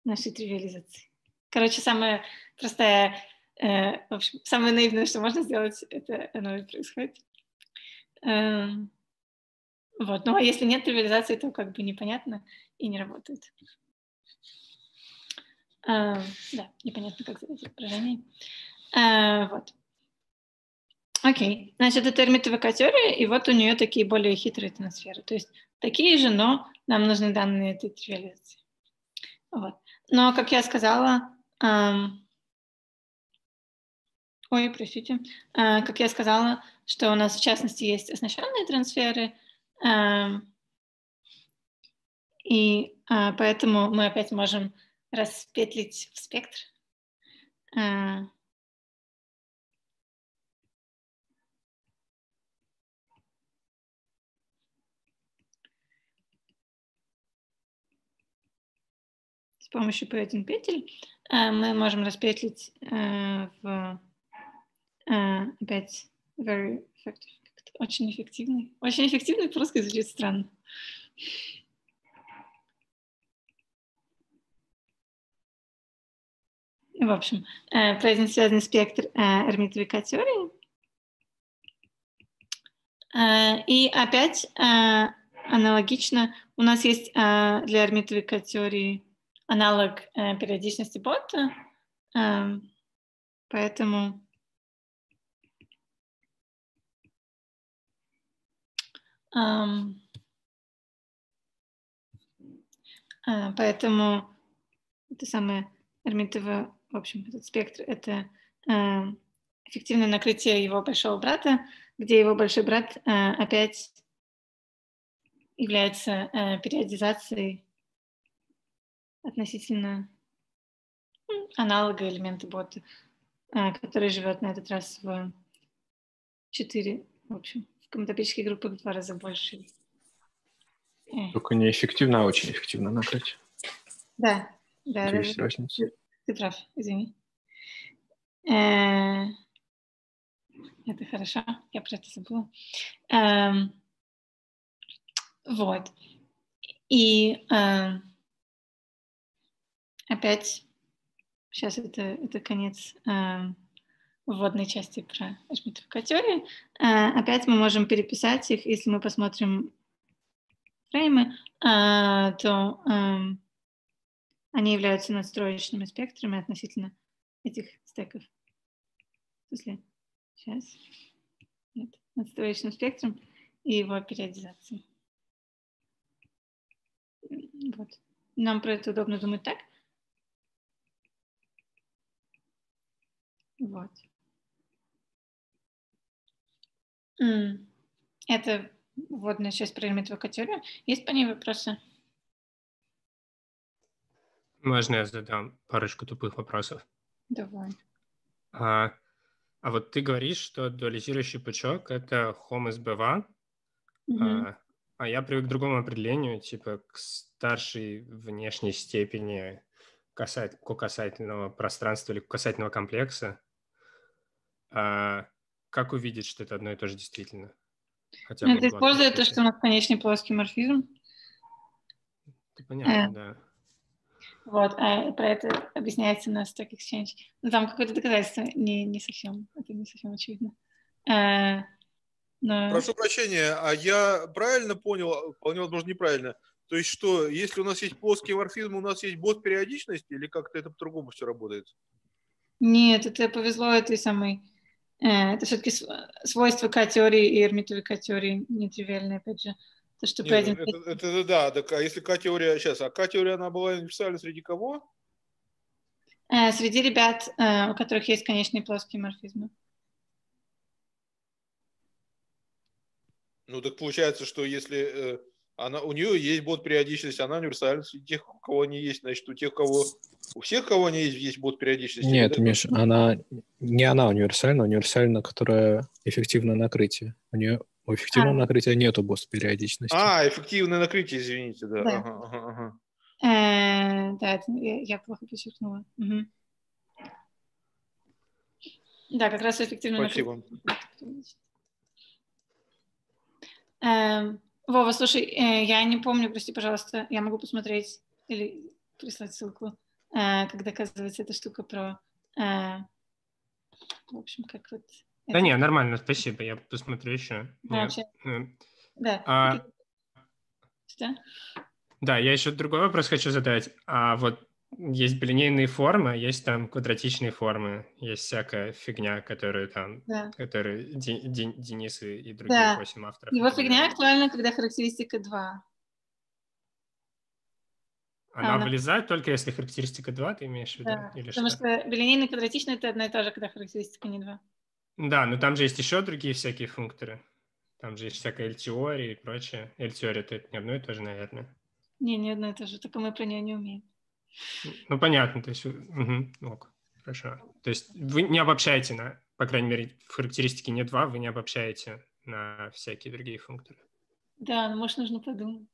нашей тривиализацией. Короче, самая простая в общем, самое наивное, что можно сделать, это оно и происходит. Эм, вот. Ну а если нет тривиализации, то как бы непонятно и не работает. Эм, да, непонятно, как задать изображение. Э, вот. Окей, значит, это эрмитовая теория, и вот у нее такие более хитрые трансферы. То есть такие же, но нам нужны данные этой тривиализации. Вот. Но, как я сказала, эм, Ой, простите. Э, как я сказала, что у нас в частности есть оснащенные трансферы, эм, и э, поэтому мы опять можем распетлить в спектр. Э, с помощью P1 петель мы можем распетлить в э, опять very effective, очень эффективный. Очень эффективный по-русски звучит странно. В общем, P1 связанный спектр эрмитовой категории. И опять аналогично у нас есть для эрмитовой категории аналог э, периодичности бота, э, поэтому э, поэтому это самое эрмитово, в общем, этот спектр, это э, эффективное накрытие его большого брата, где его большой брат э, опять является периодизацией относительно аналога элемента бота, а, который живет на этот раз в 4, в общем, в коммутопических группах в два раза больше. Э. Только неэффективно, а очень эффективно накрыть. Да, да. есть да, разница. Ты, ты прав, извини. Э, это хорошо, я про это забыла. Эм, вот. И э, опять, сейчас это, это конец э, вводной части про теории, э, опять мы можем переписать их, если мы посмотрим фреймы, э, то э, они являются надстроечными спектрами относительно этих стеков. В смысле, сейчас, нет, надстроечным спектром и его периодизацией. Вот. Нам про это удобно думать так. Вот. Это вводная часть про элементовую категорию. Есть по ней вопросы? Можно я задам парочку тупых вопросов? Давай. А, а вот ты говоришь, что дуализирующий пучок — это хомес БВА, угу. а, а я привык к другому определению, типа к старшей внешней степени касать, касательного пространства или касательного комплекса. А как увидеть, что это одно и то же действительно? Хотя ну, это использует то, что у нас конечный плоский морфизм. Это понятно, э. да. Вот, а про это объясняется на Stock Exchange. Ну, там какое-то доказательство не, не совсем, это не совсем очевидно. А, но... Прошу прощения, а я правильно понял, вполне возможно неправильно, то есть что, если у нас есть плоский морфизм, у нас есть бот периодичности, или как-то это по-другому все работает? Нет, это повезло этой самой это все-таки свойства К-теории и эрмитовой К-теории нетривиальные, опять же. То, что Нет, один... это, это, это, да, так, а если К-теория сейчас, а К-теория, она была универсальна среди кого? Э, среди ребят, э, у которых есть конечные плоские морфизмы. Ну, так получается, что если она, у нее есть бот периодичность, она универсальна среди тех, у кого не есть, значит, у тех, кого у всех, кого не есть, есть бот периодичности? Нет, да? Миш, она не она универсальна, универсальна, которая эффективное накрытие. У нее у эффективного а. накрытия нету бот периодичности. А, эффективное накрытие, извините, да. Да, ага, ага, ага. Э, да это, я, я плохо подчеркнула. Угу. Да, как раз эффективное Спасибо. накрытие. Эм, Вова, слушай, э, я не помню, прости, пожалуйста, я могу посмотреть или прислать ссылку. Э, как доказывается эта штука про... Э, в общем, как вот... Да это... не, нормально, спасибо, я посмотрю еще. А, Нет. Да. А... Что? Да, я еще другой вопрос хочу задать. А вот есть билинейные формы, есть там квадратичные формы, есть всякая фигня, которую там, да. которые Денис и другие да. 8 авторов. Его фигня актуальна, когда характеристика 2. Она, она вылезает только если характеристика 2, ты имеешь в виду? Да, Или потому что, что билинейный квадратичный это одно и то же, когда характеристика не 2. Да, но там же есть еще другие всякие функторы. Там же есть всякая L-теория и прочее. L-теория это не одно и то же, наверное. Не, не одно и то же, только мы про нее не умеем. Ну, понятно, то есть, угу, ок, хорошо. То есть вы не обобщаете на, по крайней мере, в характеристике не 2, вы не обобщаете на всякие другие функторы. Да, ну, может, нужно подумать.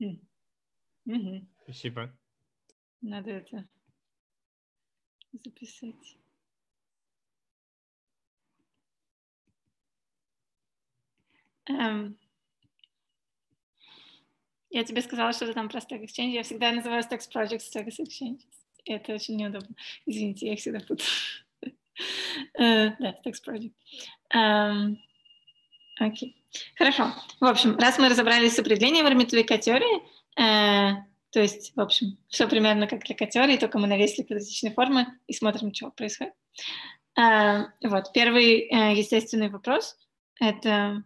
Угу. Спасибо. Надо это записать. Эм, я тебе сказала что-то там про Stack Exchange. Я всегда называю Stack Project Stack Exchange. Это очень неудобно. Извините, я их всегда путаю. uh, да, Stack Project. Um, окей. Хорошо. В общем, раз мы разобрались с определением армитовика теории, uh, то есть, в общем, все примерно как для категории, только мы навесили квадратичные формы и смотрим, что происходит. Uh, вот, первый естественный вопрос — это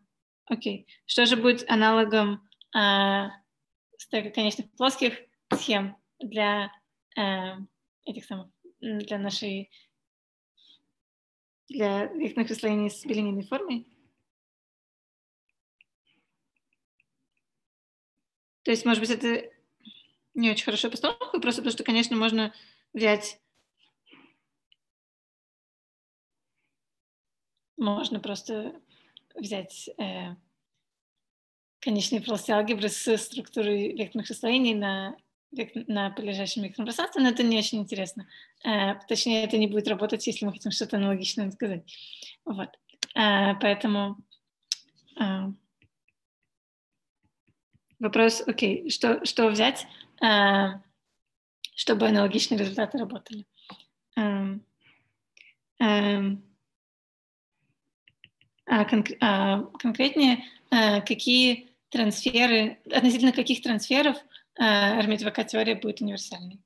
Окей. Что же будет аналогом э, конечных плоских схем для э, этих самых, для нашей, для векторных вычислений с билинейной формой? То есть, может быть, это не очень хорошо постановка, просто потому что, конечно, можно взять можно просто взять э, конечные полосы алгебры с структурой векторных состояний на, на подлежащем векторном пространстве, но это не очень интересно. Э, точнее, это не будет работать, если мы хотим что-то аналогичное сказать. Вот. Э, поэтому э, вопрос, окей, что, что взять, э, чтобы аналогичные результаты работали? Э, э, а, конк- конкретнее, а, какие трансферы, относительно каких трансферов а, Эрмитовая теория будет универсальной?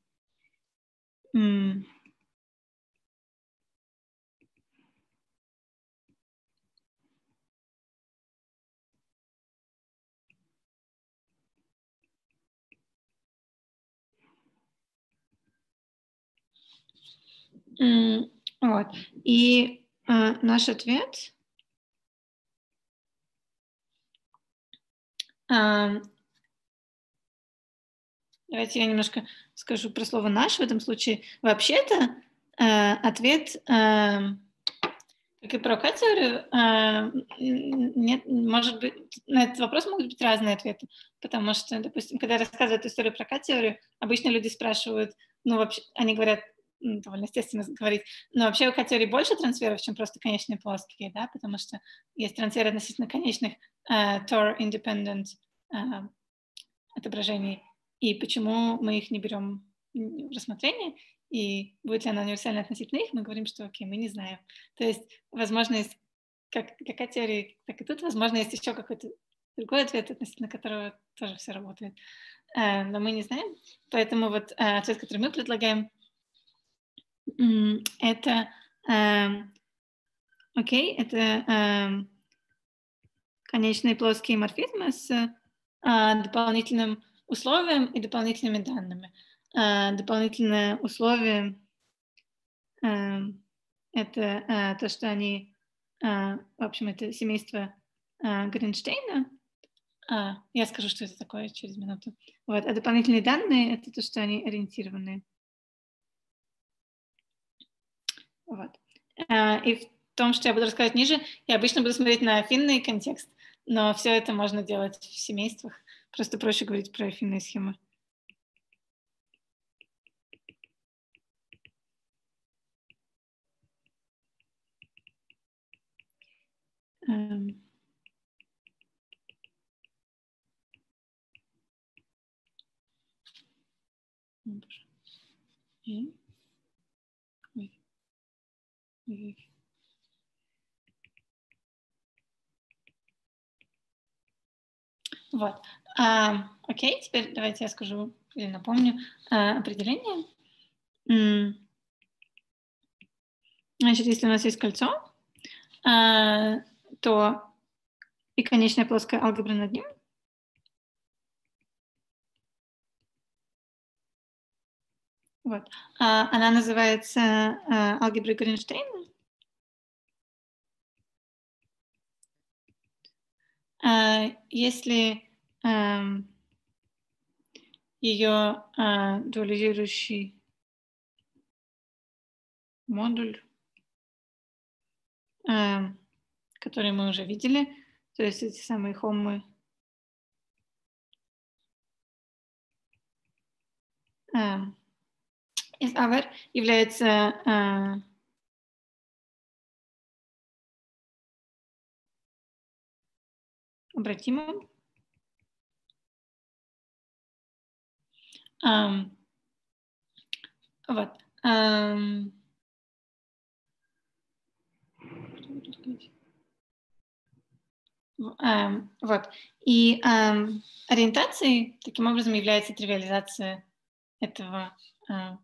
Вот. И э, наш ответ Давайте я немножко скажу про слово «наш» в этом случае. Вообще-то э, ответ, э, как и про Катю, э, нет, может быть, на этот вопрос могут быть разные ответы, потому что, допустим, когда рассказывают историю про К-теорию, обычно люди спрашивают, ну, вообще, они говорят, довольно естественно говорить, но вообще у К-теории больше трансферов, чем просто конечные плоские, да, потому что есть трансферы относительно конечных uh, Tor-independent uh, отображений, и почему мы их не берем в рассмотрение, и будет ли она универсальна относительно их, мы говорим, что окей, мы не знаем. То есть, возможно, есть как, как о теории, так и тут, возможно, есть еще какой-то другой ответ, относительно которого тоже все работает. Uh, но мы не знаем. Поэтому вот ответ, который мы предлагаем, это uh, окей, okay, это конечные плоские морфизмы с а, дополнительным условием и дополнительными данными. А, дополнительное условие а, это а, то, что они, в общем, это семейство Гринштейна. Я скажу, что это такое через минуту. Вот. А дополнительные данные это то, что они ориентированы. Вот. А, и в том, что я буду рассказывать ниже, я обычно буду смотреть на финный контекст, но все это можно делать в семействах. Просто проще говорить про финные схемы. Um. Вот. А, окей, теперь давайте я скажу или напомню а, определение. Значит, если у нас есть кольцо, а, то и конечная плоская алгебра над ним. Вот. А, она называется а, алгеброй Гринштейна. А, если Эм, ее э, дуализирующий модуль, эм, который мы уже видели, то есть эти самые хомы из our является обратимым. Um, вот. Вот. И um, ориентацией таким образом является тривиализация этого uh,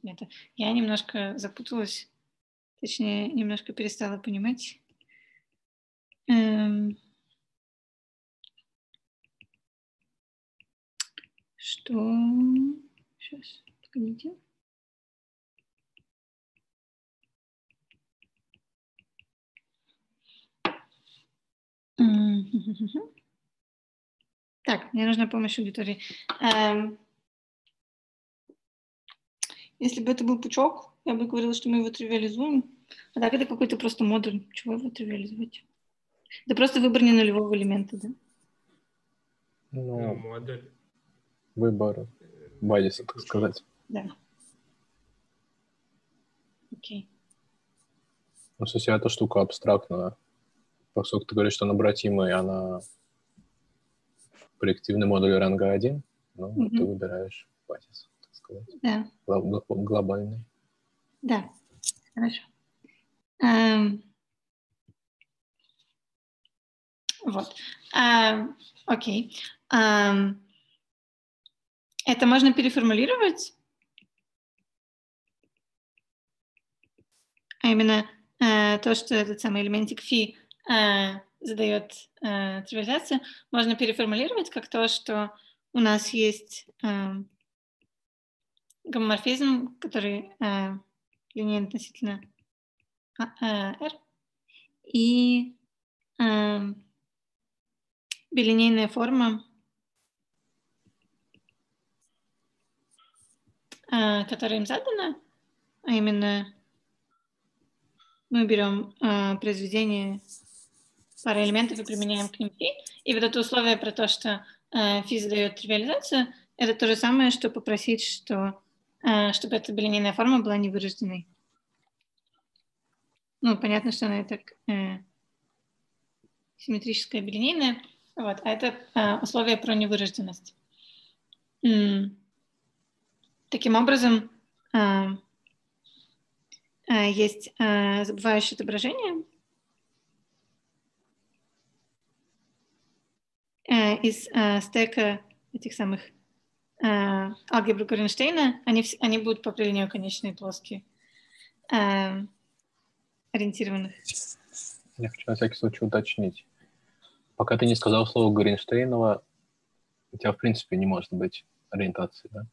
предмета. Я немножко запуталась, точнее, немножко перестала понимать. Um, что... Сейчас, погодите. Так, мне нужна помощь аудитории. Эм, если бы это был пучок, я бы говорила, что мы его тривиализуем. А так это какой-то просто модуль. Чего его тривиализовать? Это просто выбор не нулевого элемента, да? Ну, модуль выбор базиса, так сказать. Да. Окей. Ну, в смысле, эта штука абстрактная. Поскольку ты говоришь, что она обратимая, она проективный модуль ранга 1, ну, mm-hmm. ты выбираешь базис, сказать. Да. Глоб- глобальный. Да, хорошо. Um, вот. Um, окей. Um, это можно переформулировать? А именно э, то, что этот самый элементик фи э, задает э, тривиализацию, можно переформулировать как то, что у нас есть э, гомоморфизм, который э, линейный относительно э, R, и э, билинейная форма А, которая им задана, а именно мы берем э, произведение пары элементов и применяем к ним фи. И вот это условие про то, что э, фи задает тривиализацию, это то же самое, что попросить, что, э, чтобы эта билинейная форма была невырожденной. Ну, понятно, что она и так э, симметрическая билинейная, вот, а это э, условие про невырожденность. Таким образом, а, а, есть а, забывающее отображение из стека этих самых алгебры Горенштейна. Они, они будут по определению конечные плоские, ориентированных. Я хочу на всякий случай уточнить. Пока ты не сказал слово Горенштейнова, у тебя в принципе не может быть ориентации, да?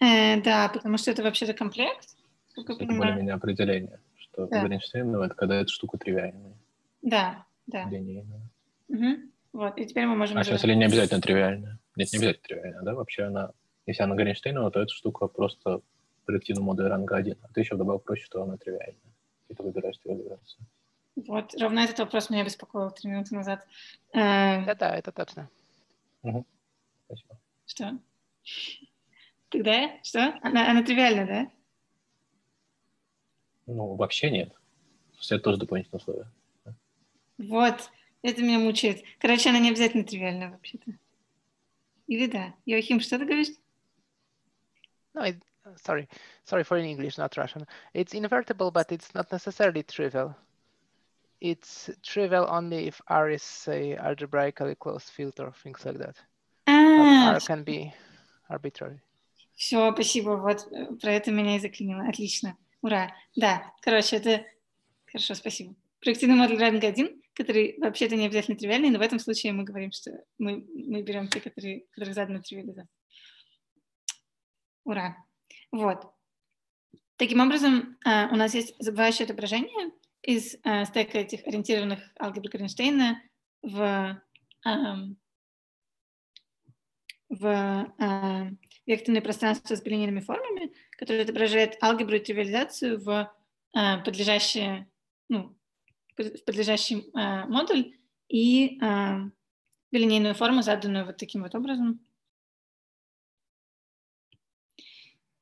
Э, да, потому что это вообще-то комплект. Это более-менее определение, что да. Гринштейн это когда эта штука тривиальная. Да, да. Линейная. Угу. Вот, и теперь мы можем... А сейчас или не обязательно тривиальная? Нет, не обязательно тривиальная, да? Вообще она, если она Гринштейнова, то эта штука просто проективный модуль ранга 1. А ты еще добавил проще, что она тривиальная. И ты выбираешь тривиализацию. Вот, ровно этот вопрос меня беспокоил три минуты назад. Да-да, это точно. Угу. Спасибо. Что? Тогда что? Она, она тривиальна, да? Ну, вообще нет. Это тоже дополнительное условие. Вот, это меня мучает. Короче, она не обязательно тривиальна вообще-то. Или да? Йохим, что ты говоришь? No, it, sorry. Sorry for English, not Russian. It's invertible, but it's not necessarily trivial. It's trivial only if R is, say, algebraically closed field or things like that. Ah, R can be arbitrary. Все, спасибо. Вот э, про это меня и заклинило. Отлично. Ура. Да, короче, это... Хорошо, спасибо. Проективный модуль ранга 1, который вообще-то не обязательно тривиальный, но в этом случае мы говорим, что мы, мы берем те, которые, которые заданы тривиализация. Ура. Вот. Таким образом, а, у нас есть забывающее отображение из а, стека этих ориентированных алгебр Гринштейна в, в векторное пространство с билинейными формами, которое отображает алгебру и тривиализацию в подлежащий, ну, в подлежащий э, модуль и э, билинейную форму, заданную вот таким вот образом.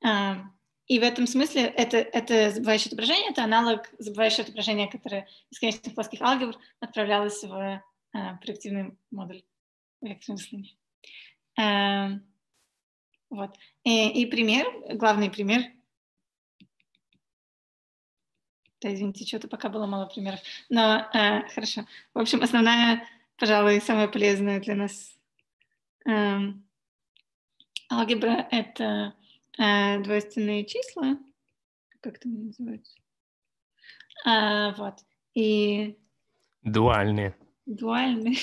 А, и в этом смысле это, это забывающее отображение, это аналог забывающего отображения, которое из конечных плоских алгебр отправлялось в проективный модуль электромысления. А, вот. И, и пример, главный пример. Да, извините, что-то пока было мало примеров. Но э, хорошо. В общем, основная, пожалуй, самая полезная для нас э, алгебра — это э, двойственные числа. Как это называется? А, вот. И... Дуальные. Дуальные.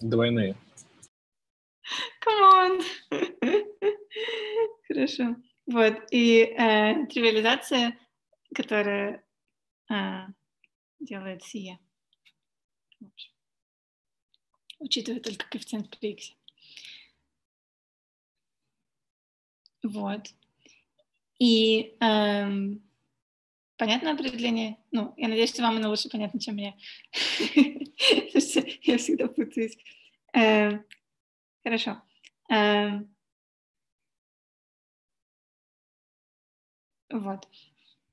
Двойные. Come on. Хорошо. Вот. И э, тривиализация, которая э, делает сие. Учитывая только коэффициент при x. Вот. И эм, понятное определение? Ну, я надеюсь, что вам оно лучше понятно, чем мне. Я всегда путаюсь. Эм, хорошо. Вот.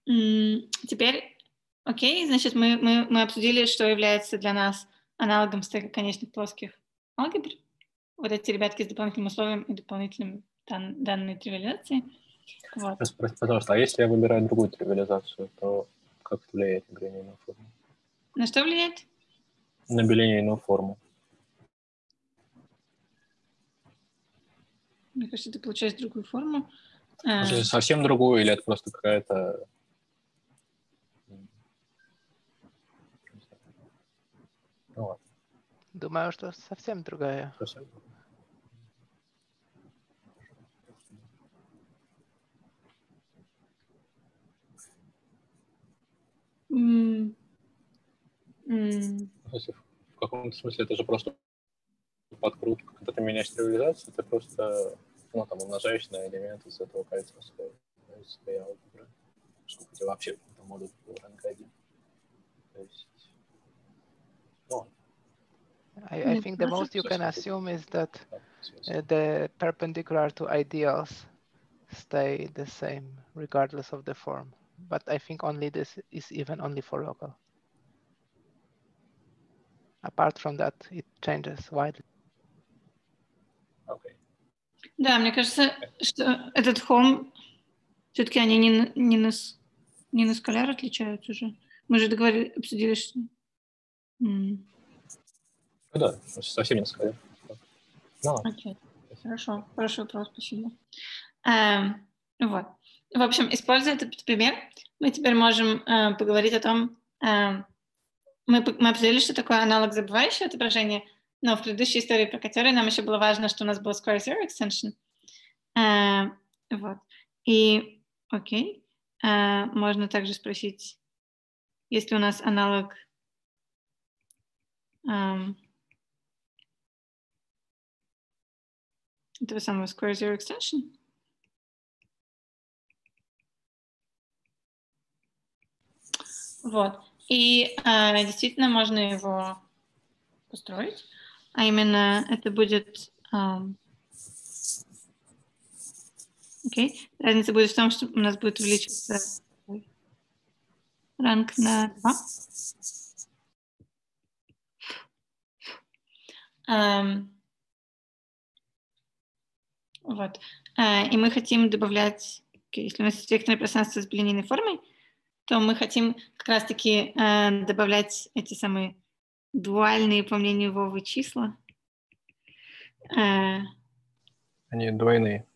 Теперь, окей, значит, мы, мы, мы обсудили, что является для нас аналогом конечных плоских алгебр. Вот эти ребятки с дополнительным условием и дополнительным дан, данной тривиализации. Вот. Спросите, пожалуйста, а если я выбираю другую тривиализацию, то как это влияет на билинейную форму? На что влияет? На билинейную форму. Мне кажется, ты получаешь другую форму. Может, а... совсем другую, или это просто какая-то... Ладно. Думаю, что совсем другая. Совсем Mm. Mm. В каком-то смысле это же просто подкрутка. Когда ты меняешь стерилизацию, ты просто ну, там, умножаешь на элементы из этого кольца своей, своей алгебры. Сколько у тебя вообще там модуль ранг 1. То есть, ну, I, I think the most you can assume is that uh, the perpendicular to ideals stay the same regardless of the form. But I think only this is even only for local. Apart from that, it changes widely. Да, мне кажется, что этот home, все-таки они не, не, на, не на скаляр отличаются уже. Мы же договорились, обсудили, что... Mm. Ну да, совсем не скаляр. Ну, okay. Хорошо, хороший вопрос, спасибо. Эм, вот. В общем, используя этот пример, мы теперь можем э, поговорить о том, э, мы, мы обсудили, что такое аналог забывающего отображения, но в предыдущей истории про которой нам еще было важно, что у нас был Square Zero Extension. Э, вот. И, окей, э, можно также спросить, есть ли у нас аналог э, этого самого Square Zero Extension. Вот. И э, действительно можно его построить. А именно это будет... Эм, okay. Разница будет в том, что у нас будет увеличиваться ранг на 2. Um, вот. Uh, и мы хотим добавлять, okay, если у нас есть векторное пространство с билинейной формой, то мы хотим как раз-таки э, добавлять эти самые дуальные, по мнению Вовы, числа. Э, Они двойные.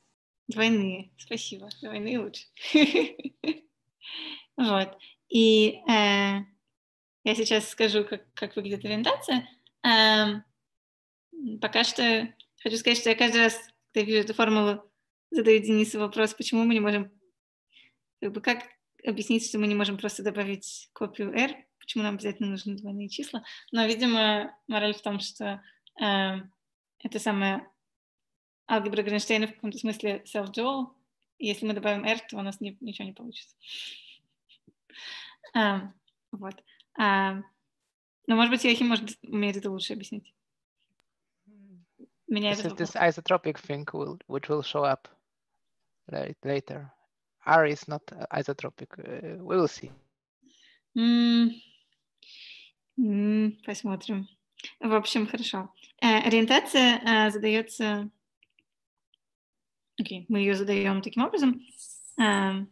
Двойные, спасибо. Двойные лучше. Вот. И э, я сейчас скажу, как, выглядит ориентация. Э, пока что хочу сказать, что я каждый раз, когда вижу эту формулу, задаю Денису вопрос, почему мы не можем, как бы, как, объяснить, что мы не можем просто добавить копию R, почему нам обязательно нужны двойные числа. Но, видимо, мораль в том, что э, это самая алгебра Гринштейна в каком-то смысле self-dual. Если мы добавим R, то у нас не, ничего не получится. А, вот. А, Но, может быть, Яхим может умеет это лучше объяснить. Меня this is this isotropic thing will, which will show up later. R is not isotropic. Uh, we will see. Mm. Посмотрим. В общем, хорошо. Э, ориентация э, задается... Окей, okay, мы ее задаем таким образом. Э,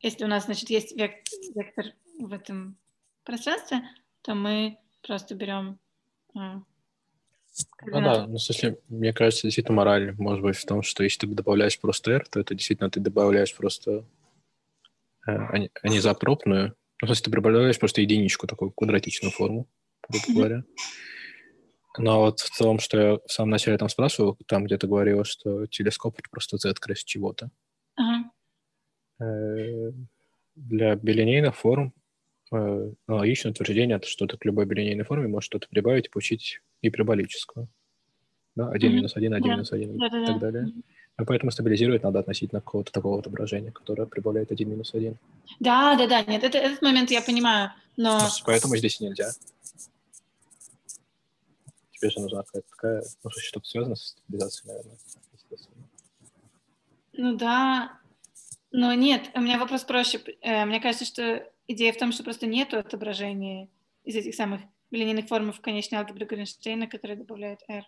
если у нас, значит, есть вектор в этом пространстве, то мы просто берем... Ну да, ну, в смысле, мне кажется, действительно мораль может быть в том, что если ты добавляешь просто R, то это действительно ты добавляешь просто э, анизотропную, ну, в смысле, ты прибавляешь просто единичку, такую квадратичную форму, грубо говоря. Но вот в том, что я в самом начале там спрашивал, там где то говорила, что телескоп — это просто z-крест чего-то. Ага. Э, для билинейных форм э, аналогичное утверждение, что ты к любой билинейной форме можешь что-то прибавить и получить гиперболическую. Да, 1 mm-hmm. минус 1, 1 минус 1 и так далее. А поэтому стабилизировать надо относительно какого-то такого отображения, которое прибавляет 1 минус 1. Да, да, да, нет, это, этот момент я понимаю, но... Поэтому здесь нельзя. Тебе же нужна какая-то такая, ну, что-то связано с стабилизацией, наверное, Ну да, но нет, у меня вопрос проще. Э, мне кажется, что идея в том, что просто нет отображения из этих самых линейных форм в конечной алгебре Гринштейна, которые добавляют R.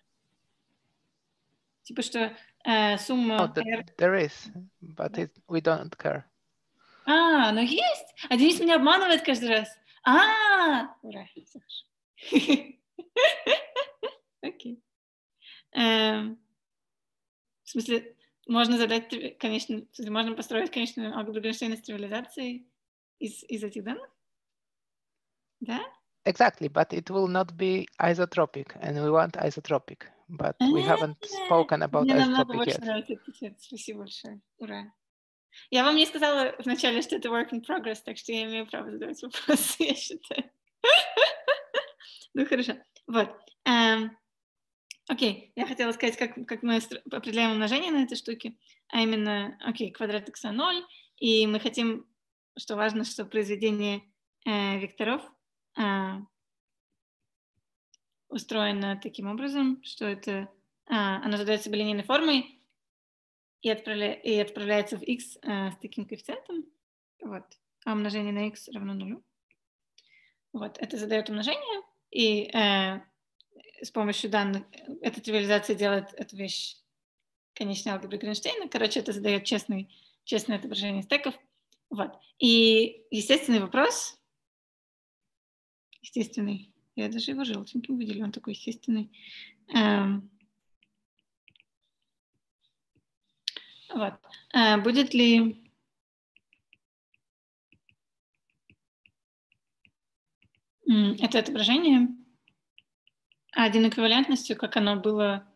Типа что э, сумма oh, R... There is, but it, we don't care. А, но есть? А Денис меня обманывает каждый раз. А, ура, Окей. Эм, в смысле, можно задать, конечно, можно построить конечную алгебру Гринштейна с тривиализацией из, из этих данных? Да? Exactly, but it will not be isotropic, and we want isotropic, but we haven't spoken about Мне isotropic yet. Нравится этот Спасибо большое. Ура. Я вам не сказала вначале, что это work in progress, так что я имею право задавать вопросы, я считаю. ну, хорошо. Вот. Um, окей, я хотела сказать, как, как мы определяем умножение на этой штуке, а именно, окей, квадрат x 0, и мы хотим, что важно, что произведение э, векторов – а, устроено таким образом, что это а, оно задается билинейной формой и, отправля, и отправляется в x а, с таким коэффициентом, вот, а умножение на x равно нулю. Вот, это задает умножение, и э, с помощью данных эта тривиализация делает эту вещь конечной алгебры Гринштейна. Короче, это задает честный, честное отображение стеков. Вот. И естественный вопрос, естественный. Я даже его желтеньким выделю, он такой естественный. Эм. Вот. Э, будет ли это отображение один эквивалентностью, как оно было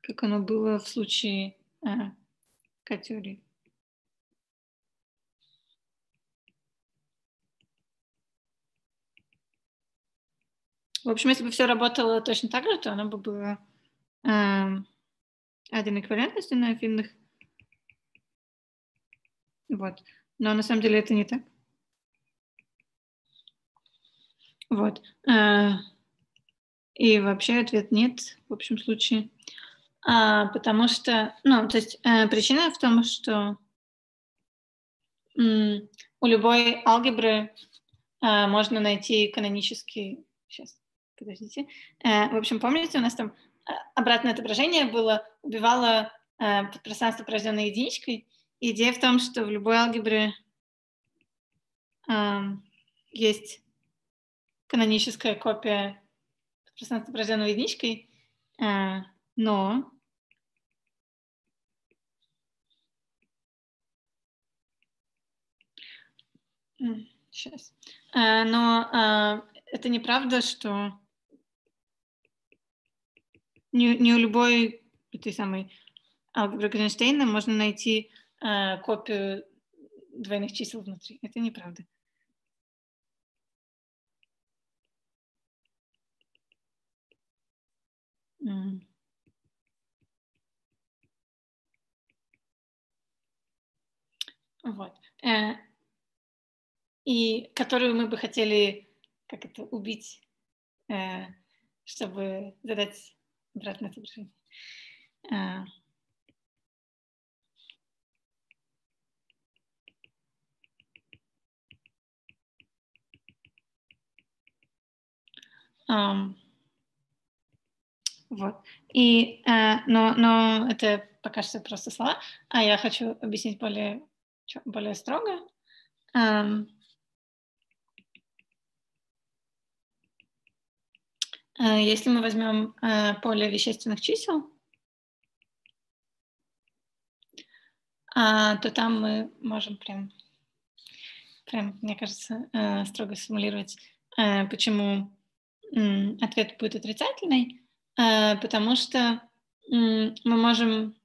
как оно было в случае э, категории. В общем, если бы все работало точно так же, то оно бы было э, один эквивалентности на афинных. Вот. Но на самом деле это не так. Вот. Э, и вообще ответ нет в общем случае. А, потому что, ну, то есть э, причина в том, что м, у любой алгебры э, можно найти канонический, сейчас, подождите. Э, в общем, помните, у нас там э, обратное отображение было, убивало э, пространство, порожденное единичкой. идея в том, что в любой алгебре есть каноническая копия пространства, порожденного единичкой, но Сейчас. Но это неправда, что не, не у любой этой самой алгебры Гринштейна можно найти э, копию двойных чисел внутри. Это неправда. Вот. Э, и которую мы бы хотели как это убить, э, чтобы задать обратное отображение. Um, вот. И, э, но, но это пока что просто слова, а я хочу объяснить более, более строго. Um, если мы возьмем э, поле вещественных чисел, э, то там мы можем прям, прям мне кажется, э, строго симулировать, э, почему ответ будет отрицательный, э, потому что мы можем...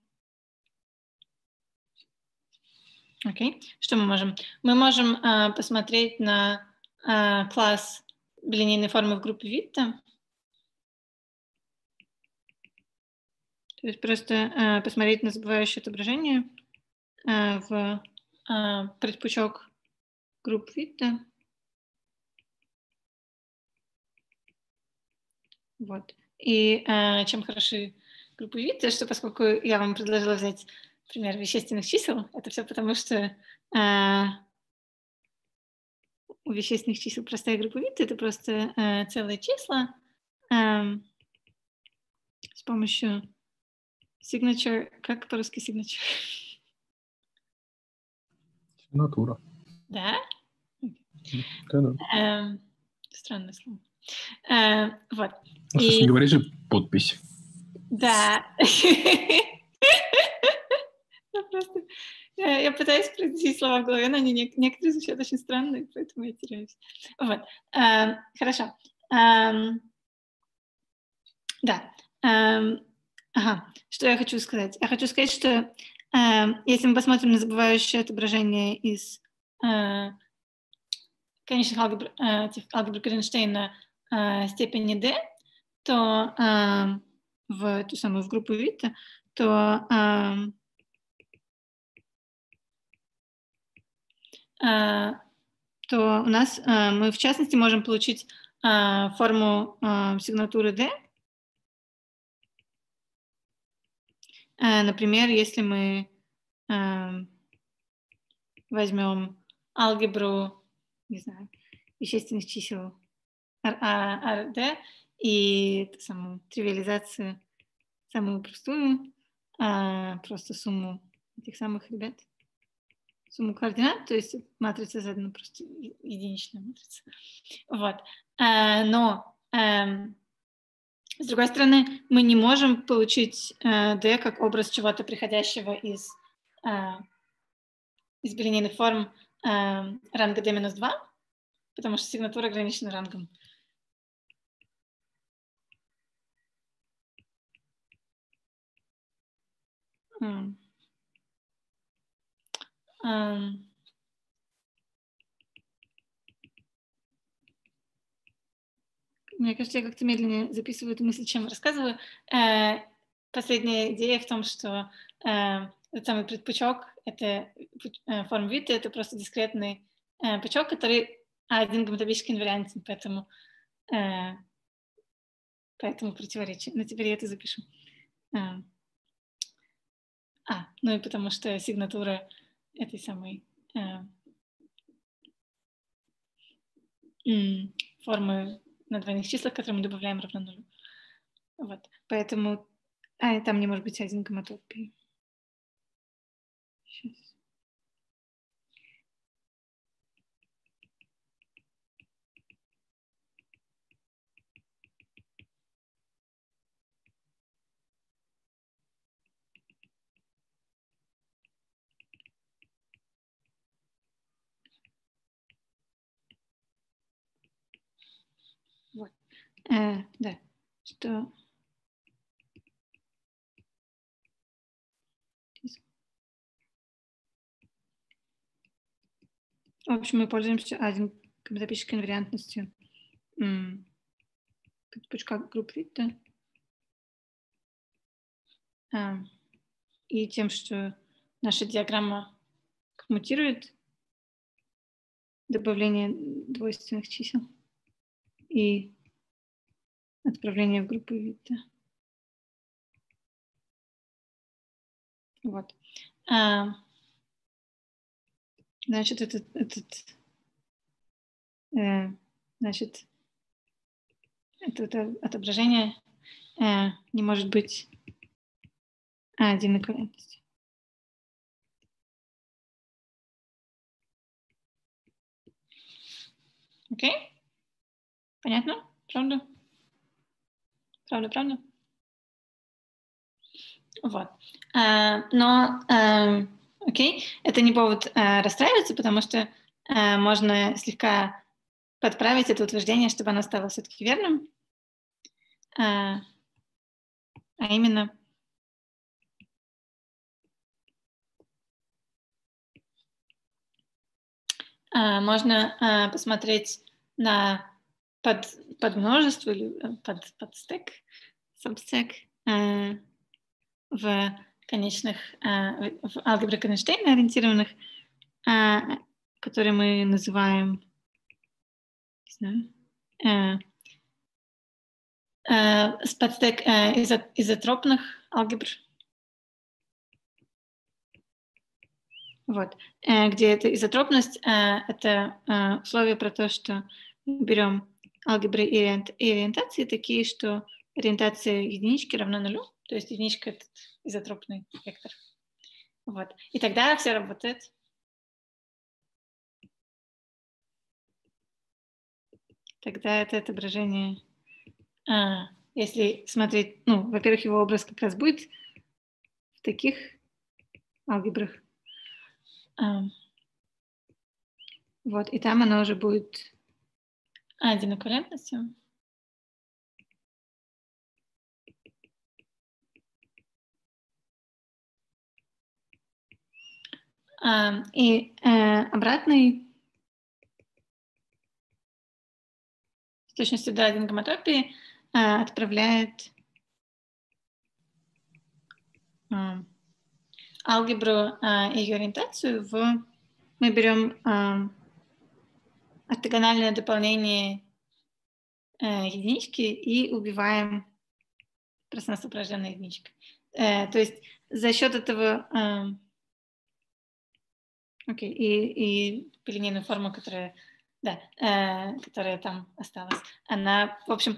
Окей, okay. что мы можем? Мы можем э, посмотреть на э, класс линейной формы в группе Витта. То есть просто посмотреть на забывающее отображение в предпучок групп Витта. Вот. И э, чем хороши группы вид, что поскольку я вам предложила взять пример вещественных чисел, это все потому, что э, у вещественных чисел простая группа вид, это просто э, целые числа э, с помощью signature, как по-русски signature? Сигнатура. Да? Да, да. Э, странное слово. Э, вот. Ну, и... не говори же подпись. Да. Я просто... Я пытаюсь произнести слова в голове, но они некоторые звучат очень странные, поэтому я теряюсь. Вот. Эм, хорошо. Эм, да. Эм, ага. Что я хочу сказать? Я хочу сказать, что если мы посмотрим на забывающее отображение из э, конечных алгебр, э, алгебр Гринштейна э, степени d, то э, в эту самую в группу Вита, то э, э, то у нас э, мы в частности можем получить э, форму э, сигнатуры D. Э, например, если мы э, возьмем алгебру, не знаю, вещественных чисел RD и самую тривиализацию, самую простую, а, просто сумму этих самых ребят, сумму координат, то есть матрица ну просто единичная матрица. Вот. А, но а, с другой стороны, мы не можем получить а, D как образ чего-то приходящего из, а, из билинейных форм а, ранга D-2, потому что сигнатура ограничена рангом. Mm. Um, мне кажется, я как-то медленнее записываю эту мысль, чем рассказываю. Э, последняя идея в том, что э, этот самый предпучок, это э, форм вида, это просто дискретный пучок, который один гомотобический инвариантен, поэтому, поэтому противоречие. Но теперь я это запишу. А, ну и потому что сигнатура этой самой э, формы на двойных числах, которые мы добавляем равно нулю. Вот. Поэтому... А, там не может быть один гомотопий. Сейчас. Э, да, что... В общем, мы пользуемся один гомотопической инвариантностью пучка групп Витта. А, и тем, что наша диаграмма коммутирует добавление двойственных чисел. И отправление в группу Витта. Вот. А, значит, этот, этот э, значит, это, это отображение э, не может быть одинаковенности. Окей? Понятно? Правда? Правда, правда? Вот. А, но, а, окей, это не повод а, расстраиваться, потому что а, можно слегка подправить это утверждение, чтобы оно стало все-таки верным. А, а именно а, можно а, посмотреть на под, под множество э, под, под стек, substack э, в конечных, э, в алгебре Конштейна ориентированных, э, которые мы называем не знаю, э, э, подстек э, изо, изотропных алгебр. Вот. Э, где эта изотропность, э, это э, условие про то, что берем алгебры и ориентации такие, что ориентация единички равна нулю, то есть единичка — это изотропный вектор. Вот. И тогда все работает. Тогда это отображение... А, если смотреть, ну, во-первых, его образ как раз будет в таких алгебрах. А, вот, и там оно уже будет а, динокурентности? А, и э, обратный с точностью до один гомотопии э, отправляет э, алгебру и ее ориентацию в... Мы берем э, ортогональное дополнение э, единички и убиваем пространство порожденной единичкой. Э, то есть за счет этого... Э, Окей, okay, и, и полинейную форму, которая, да, э, которая там осталась, она, в общем,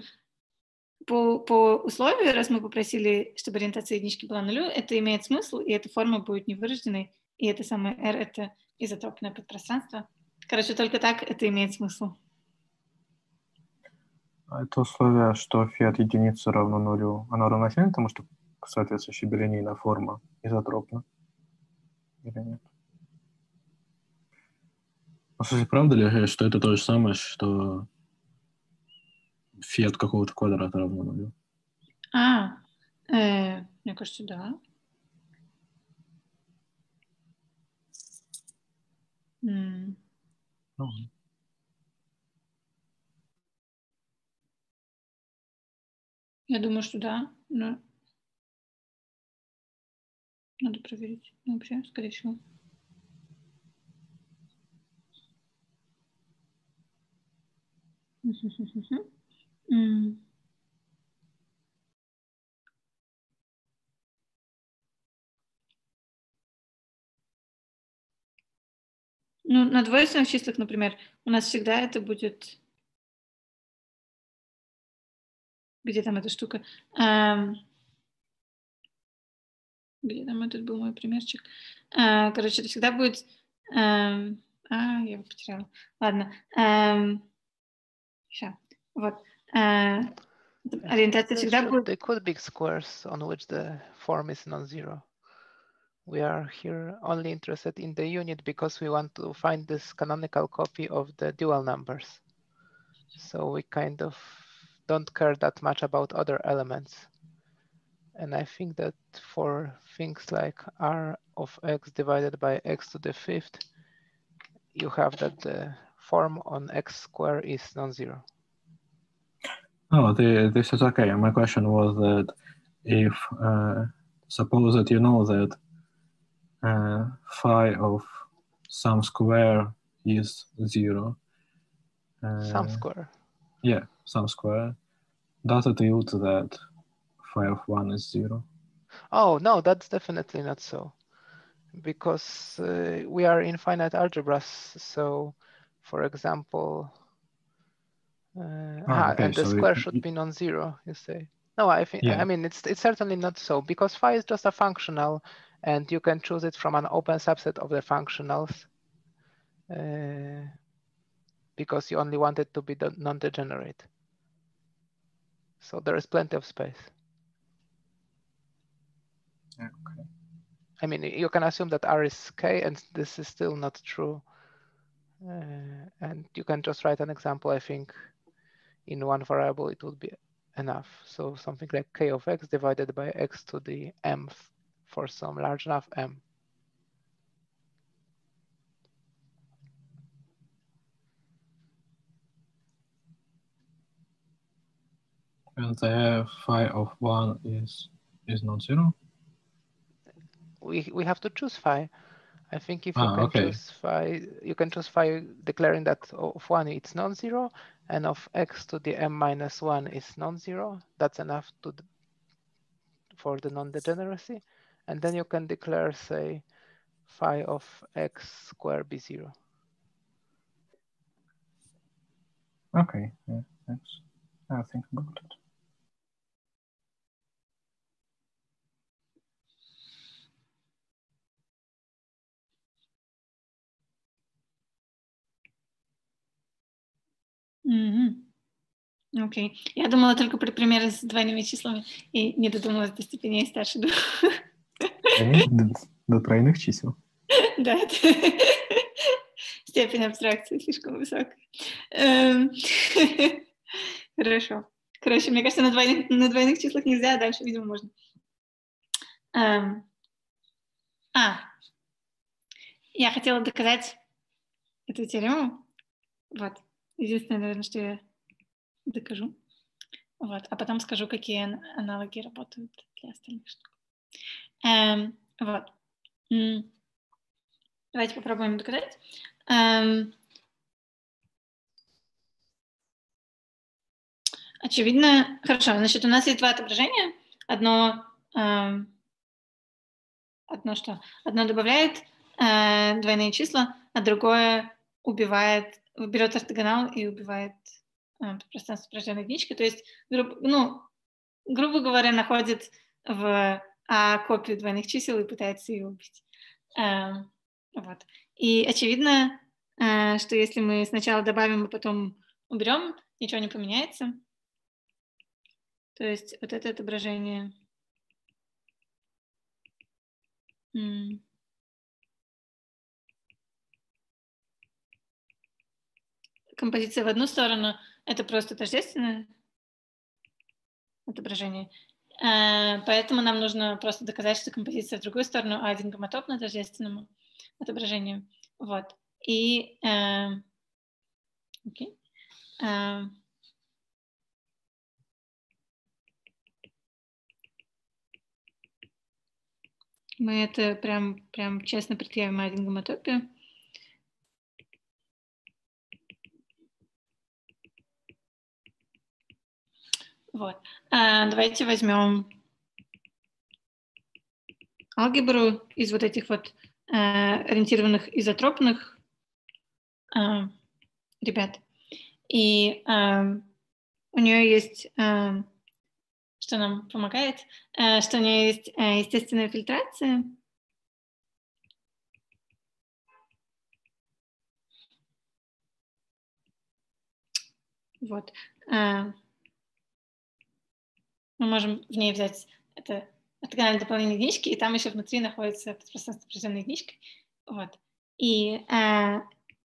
по, по условию, раз мы попросили, чтобы ориентация единички была нулю, это имеет смысл, и эта форма будет невырожденной, и это самое R — это изотропное подпространство. Короче, только так это имеет смысл. А это условие, что фи от единицы равно нулю, оно равносильно тому, что соответствующая билинейная форма изотропна? Или нет? А слушай, правда ли, что это то же самое, что фи от какого-то квадрата равно нулю? А, э, мне кажется, да. Mm. Я думаю, что да, но надо проверить. Ну, вообще, скорее всего. Ну, на двойственных числах, например, у нас всегда это будет... Где там эта штука? Эм... Где там этот был мой примерчик? Э, короче, это всегда будет... Эм... А, я его потеряла. Ладно. Эм... Сейчас. Вот. Э... Ориентация всегда будет... They could be squares on which the form is non-zero. We are here only interested in the unit because we want to find this canonical copy of the dual numbers. So we kind of don't care that much about other elements. And I think that for things like r of x divided by x to the fifth, you have that the form on x square is non-zero. Oh, the, this is okay. My question was that if, uh, suppose that you know that uh, phi of some square is zero. Some square. Yeah, some square. Does it yield that phi of one is zero? Oh no, that's definitely not so, because uh, we are in finite algebras. So, for example, uh, oh, ah, okay. and the so square it, should be non-zero. You say? No, I think. Yeah. I mean, it's it's certainly not so because phi is just a functional, and you can choose it from an open subset of the functionals. Uh, because you only want it to be non-degenerate. So there is plenty of space. Okay. I mean, you can assume that R is K and this is still not true. Uh, and you can just write an example, I think in one variable, it would be enough. So something like K of X divided by X to the M for some large enough M. And the phi of one is is not zero. We we have to choose phi. I think if you ah, can okay. choose phi, you can choose phi declaring that of one it's non-zero, and of x to the m minus one is non-zero. That's enough to for the non-degeneracy, and then you can declare say phi of x squared be zero. Okay, yeah, thanks. I'll think about it. Угу. Окей. Я думала только про примеры с двойными числами и не додумалась до степеней старше двух. До, тройных чисел. Да, степень абстракции слишком высокая. Эм, хорошо. Короче, мне кажется, на двойных, на двойных числах нельзя, а дальше, видимо, можно. Эм, а, я хотела доказать эту теорему. Вот. Единственное, наверное, что я докажу. Вот. А потом скажу, какие аналоги работают для остальных штук. Эм, вот. Давайте попробуем доказать. Эм, очевидно, хорошо, значит, у нас есть два отображения. Одно, эм, одно что? Одно добавляет э, двойные числа, а другое убивает берет ортогонал и убивает э, пространство порожденной единичкой. То есть, грубо, ну, грубо говоря, находит в А копию двойных чисел и пытается ее убить. Э, вот. И очевидно, э, что если мы сначала добавим, а потом уберем, ничего не поменяется. То есть вот это отображение. композиция в одну сторону — это просто тождественное отображение. Э, поэтому нам нужно просто доказать, что композиция в другую сторону, а один гомотопно тождественному отображению. Вот. И... Э, окей. Э, мы это прям, прям честно предъявим один гомотопию. Вот. А, давайте возьмем алгебру из вот этих вот а, ориентированных изотропных а, ребят. И а, у нее есть, а, что нам помогает, а, что у нее есть а, естественная фильтрация. Вот. А, мы можем в ней взять это ортогональное дополнение единички, и там еще внутри находится пространство определенной единичкой. Вот. И э,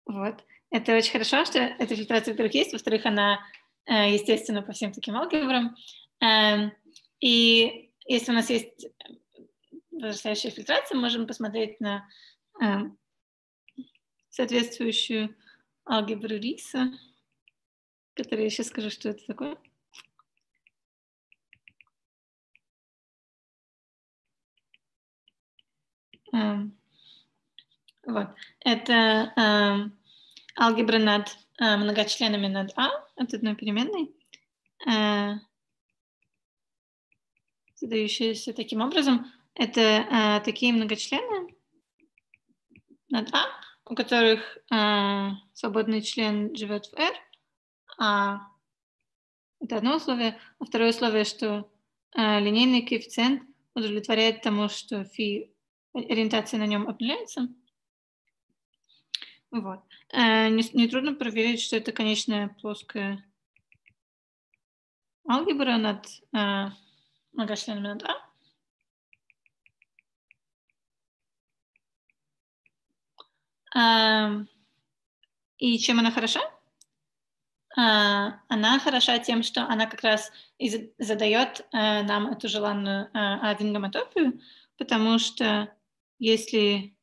вот. Это очень хорошо, что эта фильтрация, во-первых, есть, во-вторых, она э, естественно по всем таким алгебрам. Э, и если у нас есть возрастающая фильтрация, мы можем посмотреть на э, соответствующую алгебру Риса, которую я сейчас скажу, что это такое. Вот. Это алгебра над э, многочленами над А от одной переменной, э, задающиеся таким образом. Это э, такие многочлены над А, у которых свободный член живет в R, а это одно условие. А второе условие, что линейный коэффициент удовлетворяет тому, что фи ориентация на нем обнуляется. Вот. Э, Нетрудно не проверить, что это конечная плоская алгебра над э, многочленами над А. Э, и чем она хороша? она хороша тем, что она как раз и задает нам эту желанную авингоматопию, потому что если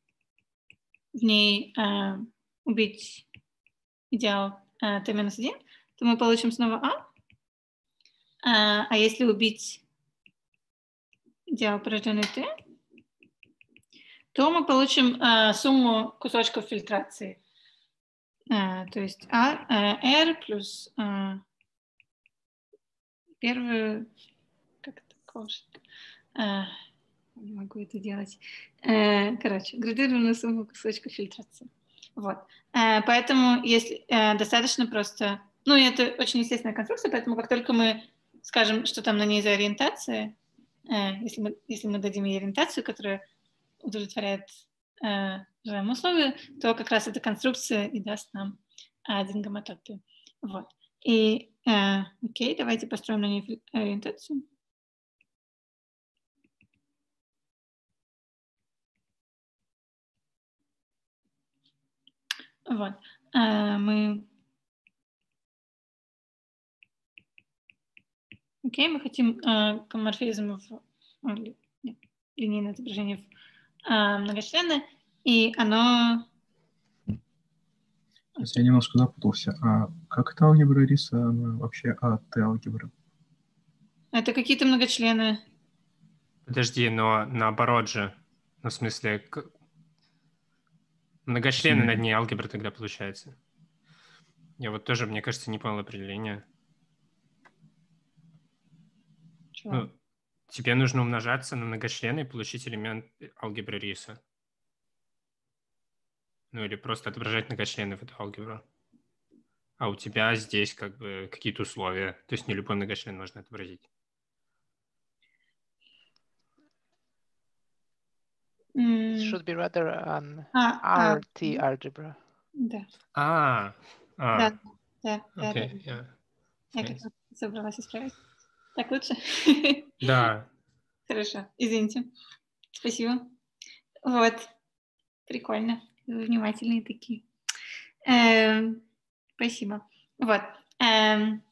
в ней убить идеал э, t минус 1, то мы получим снова а. А, а если убить идеал порожденный t, то мы получим а, сумму кусочков фильтрации. А, то есть а, а, r плюс а, первую, как это а, не могу это делать. А, короче, градированную сумму кусочков фильтрации. Вот. Э, поэтому если э, достаточно просто... Ну, это очень естественная конструкция, поэтому как только мы скажем, что там на ней за ориентация, э, если мы, если мы дадим ей ориентацию, которая удовлетворяет желаемые условия, то как раз эта конструкция и даст нам один гомотопию. Вот. И, окей, давайте построим на ней ориентацию. Вот. А, мы... Окей, мы хотим а, коморфизм в линейное отображение в а, многочленное, и оно... Я немножко запутался. А как это алгебра риса? Она вообще АТ алгебра? Это какие-то многочлены. Подожди, но наоборот же. Ну, в смысле, Многочлены над ней алгебра тогда получается. Я вот тоже, мне кажется, не понял определения. Чего? Ну, тебе нужно умножаться на многочлены и получить элемент алгебры риса. Ну или просто отображать многочлены в эту алгебру. А у тебя здесь как бы какие-то условия. То есть не любой многочлен можно отобразить. It should be rather an а, RT а, algebra. Да. А, а. Да, да, да. Okay, да. Yeah. Я как раз собралась исправить. Так лучше? Да. Хорошо, извините. Спасибо. Вот. Прикольно. Вы внимательные такие. Эм, спасибо. Вот. Эм,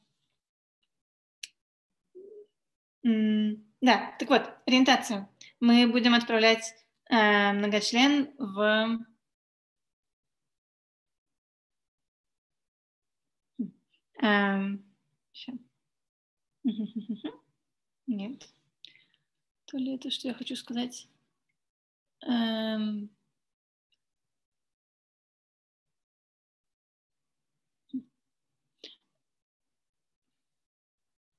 да, так вот, ориентацию. Мы будем отправлять э, многочлен в э, Нет. То ли это, что я хочу сказать? Эм...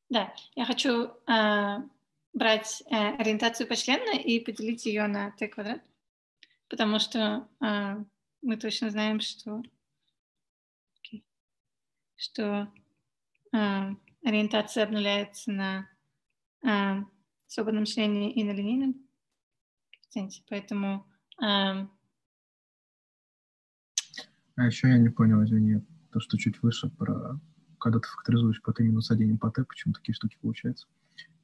Да, я хочу э, брать э, ориентацию почлена и поделить ее на t квадрат, потому что э, мы точно знаем, что, okay, что э, ориентация обнуляется на э, свободном члене и на линейном коэффициенте, поэтому... Э, а еще я не понял, извини, то, что чуть выше про когда ты факторизуешь по t минус 1 и по t, почему такие штуки получаются?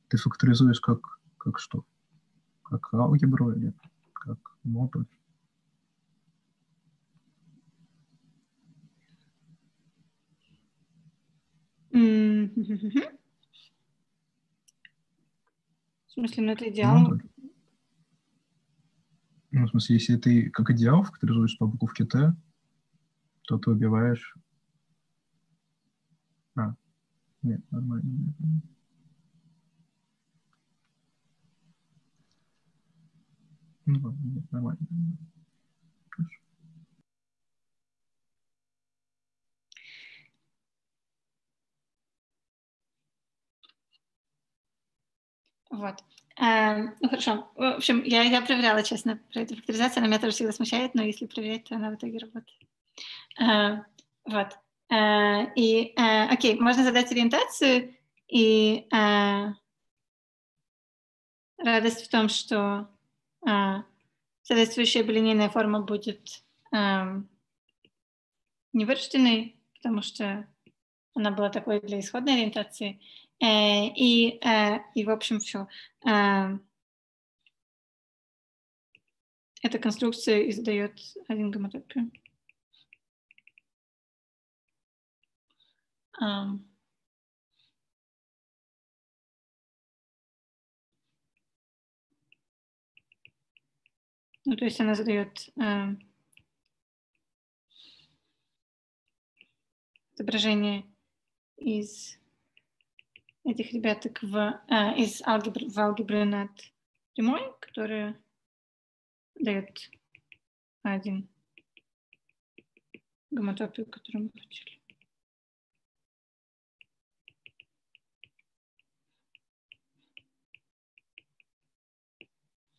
Ты факторизуешь как, как что? Как алгебру или как модуль? В смысле, ну это идеал? Модуль. Ну, в смысле, если ты как идеал факторизуешь по буковке Т, то ты убиваешь... А, нет, нормально. нормально. Ну, нет, нормально. Вот. Эм, ну хорошо. В общем, я, я проверяла, честно, про эту факторизацию. Она меня тоже всегда смущает, но если проверять, то она в итоге работает. Эм, вот. Э, и, э, окей, можно задать ориентацию и э, радость в том, что соответствующая билинейная форма будет а, невырожденной, потому что она была такой для исходной ориентации. Э, и, э, и в общем, все. Э, эта конструкция издает один гомотопию. Um, ну, то есть она задает э, изображение из этих ребяток в, э, из алгебры, в алгебре над прямой, которая дает один гомотопию, которую мы получили.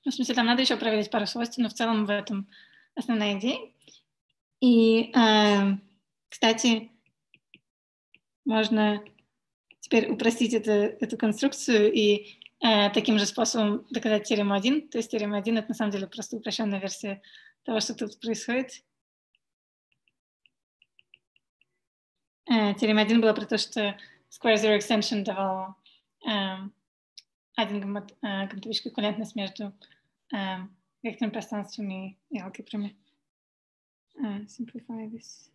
Ну, в смысле, там надо еще проверить пару свойств, но в целом в этом основная идея. И, э, кстати, можно теперь упростить это, эту конструкцию и э, таким же способом доказать теорему 1. То есть теорема 1 — это на самом деле просто упрощенная версия того, что тут происходит. Э, теорема 1 была про то, что Square Zero Extension давал э, один гомотопическую эквивалентность между э, векторными пространствами и алгебрами. Uh, simplify this.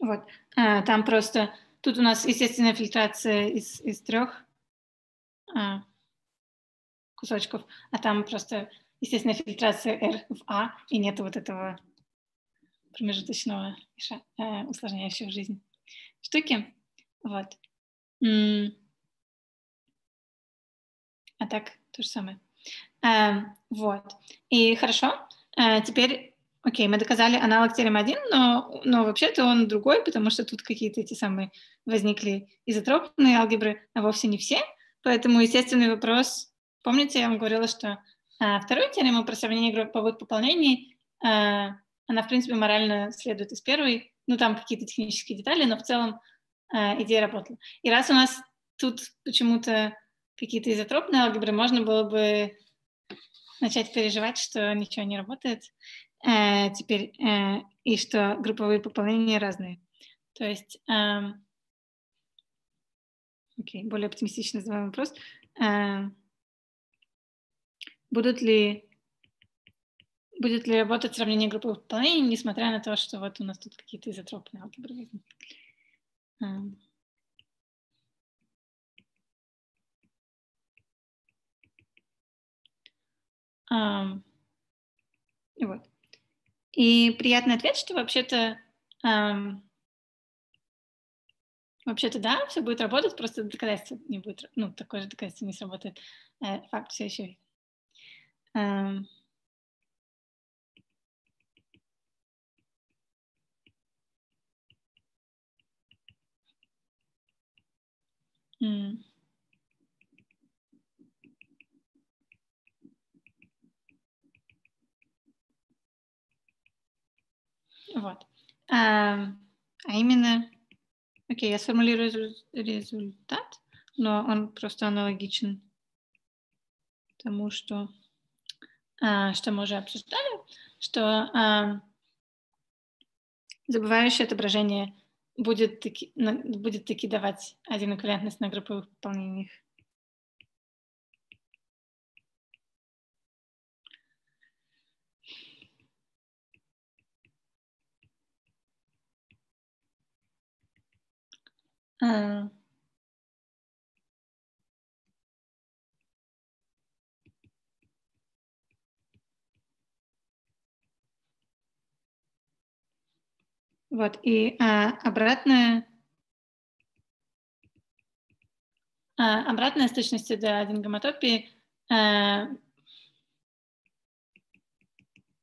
Вот. А, там просто... Тут у нас естественная фильтрация из, из трех а, кусочков, а там просто естественная фильтрация R в А, и нет вот этого промежуточного э, усложняющего жизнь штуки. Вот. А так, то же самое. А, вот. И хорошо. А, теперь Окей, мы доказали аналог теорем 1, но, но вообще-то он другой, потому что тут какие-то эти самые возникли изотропные алгебры, а вовсе не все. Поэтому естественный вопрос, помните, я вам говорила, что а, вторую теорему про сравнение групповых пополнений, а, она, в принципе, морально следует из первой, ну, там какие-то технические детали, но в целом а, идея работала. И раз у нас тут почему-то какие-то изотропные алгебры, можно было бы начать переживать, что ничего не работает э, теперь, э, и что групповые пополнения разные. То есть, э, окей, более оптимистично называем вопрос. Э, будут ли будет ли работать сравнение групповых пополнений, несмотря на то, что вот у нас тут какие-то изотропные алгебры возникли. Um, вот. И приятный ответ, что вообще-то эм, вообще-то да, все будет работать, просто доказательство не будет, ну, такое же доказательство не сработает. Э, факт все еще. Эм, Mm. Вот. А, а именно, окей, я сформулирую результат, но он просто аналогичен тому, что, а, что мы уже обсуждали, что а, забывающее отображение будет таки, будет таки давать один эквивалентность на групповых выполнениях. А. Вот, и а, обратная, а, обратная с один гомотопии а,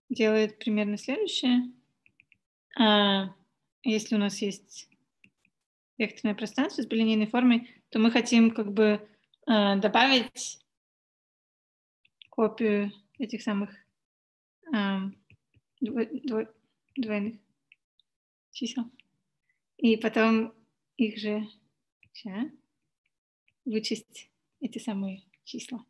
делает примерно следующее. А, если у нас есть векторное пространство с билинейной формой, то мы хотим как бы э, добавить копию этих самых э, дво, дво, двойных чисел. И потом их же сейчас, вычесть эти самые числа.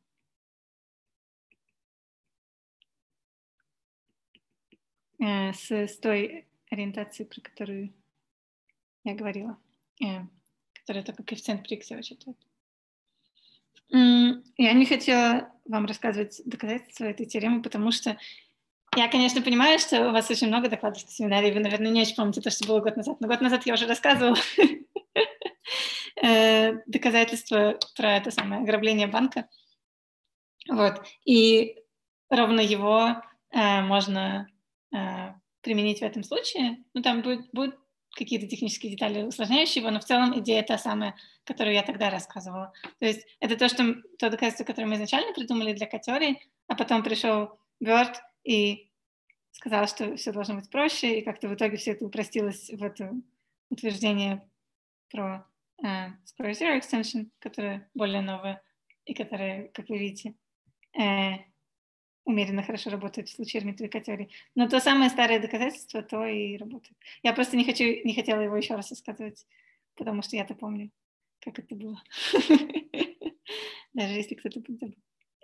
Э, с, с той ориентацией, про которую я говорила, э, которая только коэффициент при x учитывает. Я не хотела вам рассказывать доказательства этой теоремы, потому что я, конечно, понимаю, что у вас очень много докладов на семинаре, вы, наверное, не очень помните то, что было год назад. Но год назад я уже рассказывала э, доказательства про это самое ограбление банка. Вот. И ровно его э, можно э, применить в этом случае. Ну, там будут какие-то технические детали усложняющие его, но в целом идея та самая, которую я тогда рассказывала. То есть это то, что, то доказательство, которое мы изначально придумали для категории, а потом пришел Бёрд и сказал, что все должно быть проще, и как-то в итоге все это упростилось в это утверждение про uh, Square Zero Extension, которое более новое и которое, как вы видите, э, умеренно хорошо работает в случае эрмитовой. Но то самое старое доказательство, то и работает. Я просто не, хочу, не хотела его еще раз рассказывать, потому что я-то помню, как это было. Даже если кто-то забыл.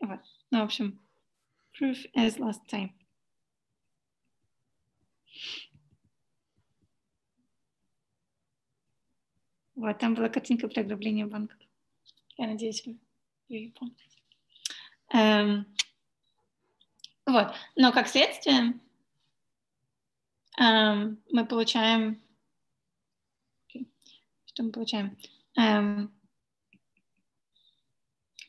Вот. Ну, в общем, proof as last time. Вот, там была картинка про ограбление банка. Я надеюсь, вы ее помните. Эм, вот. Но как следствие эм, мы получаем... Что мы получаем? Эм,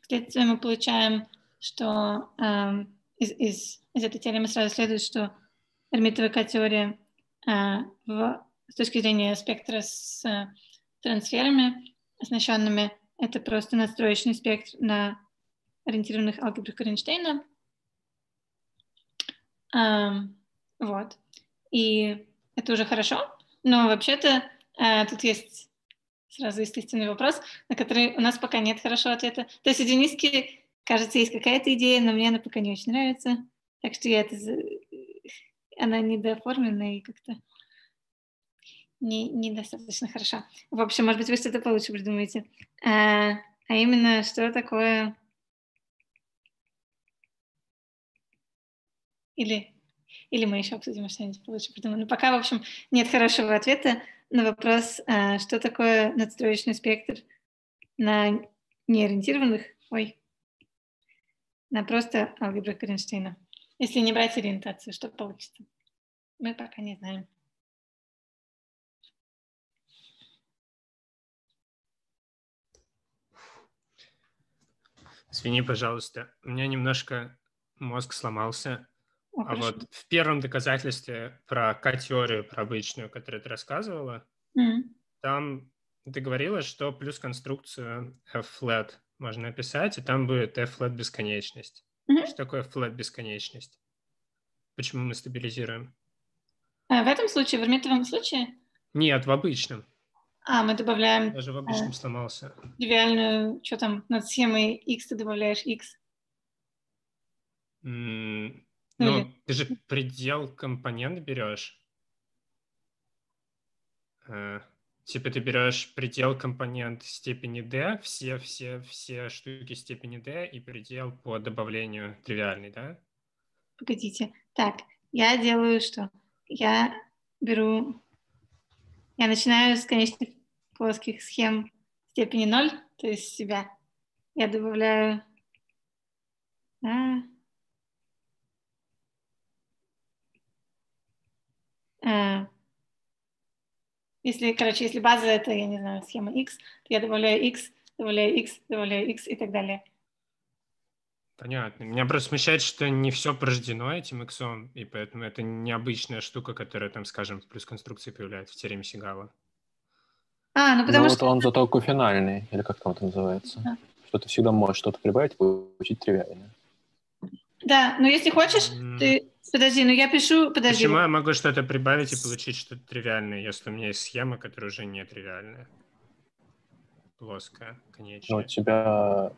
следствие мы получаем, что эм, из, из, из этой теоремы сразу следует, что эрмитовая теория э, в, с точки зрения спектра с э, трансферами, оснащенными, это просто настроечный спектр на ориентированных алгебрах Коренштейна, вот. И это уже хорошо, но вообще-то э, тут есть сразу естественный вопрос, на который у нас пока нет хорошего ответа. То есть Дениски, кажется, есть какая-то идея, но мне она пока не очень нравится. Так что я это... Она недооформлена и как-то не, недостаточно хороша. В общем, может быть, вы что-то получше придумаете. А, а именно, что такое Или, или мы еще обсудим что-нибудь получше придумаем. Но пока, в общем, нет хорошего ответа на вопрос, а, что такое надстроечный спектр на неориентированных, ой, на просто алгебрах Коренштейна. Если не брать ориентацию, что получится? Мы пока не знаем. Извини, пожалуйста, у меня немножко мозг сломался а вот в первом доказательстве про К-теорию, про обычную, которую ты рассказывала, mm. там ты говорила, что плюс конструкцию f-flat можно написать, и там будет f-flat бесконечность. Mm-hmm. Что такое flat бесконечность? Почему мы стабилизируем? А в этом случае, в эрмитовом случае? Нет, в обычном. А, мы добавляем... Даже в обычном э, сломался. Тривиальную, что там, над схемой x ты добавляешь x. Mm, ну, Или... ты же предел компонент берешь. Типа ты берешь предел компонент степени d, все, все, все штуки степени d и предел по добавлению тривиальный, да? Погодите. Так, я делаю что? Я беру... Я начинаю с конечных плоских схем степени 0, то есть себя. Я добавляю... А, Э, если, короче, если база это, я не знаю, схема x, то я добавляю x, добавляю x, добавляю x и так далее. Понятно. Меня просто смущает, что не все порождено этим x, и поэтому это необычная штука, которая там, скажем, в плюс конструкции появляется в теореме Сигала. А, ну потому ну, что... вот он зато кофинальный, или как там это называется. Да. Что ты всегда можешь что-то прибавить и получить тривиальное. Да, но если хочешь, mm. ты подожди, ну я пишу, подожди. Почему я могу что-то прибавить и получить что-то тривиальное, если у меня есть схема, которая уже не тривиальная? Плоская, конечная. Ну, у тебя...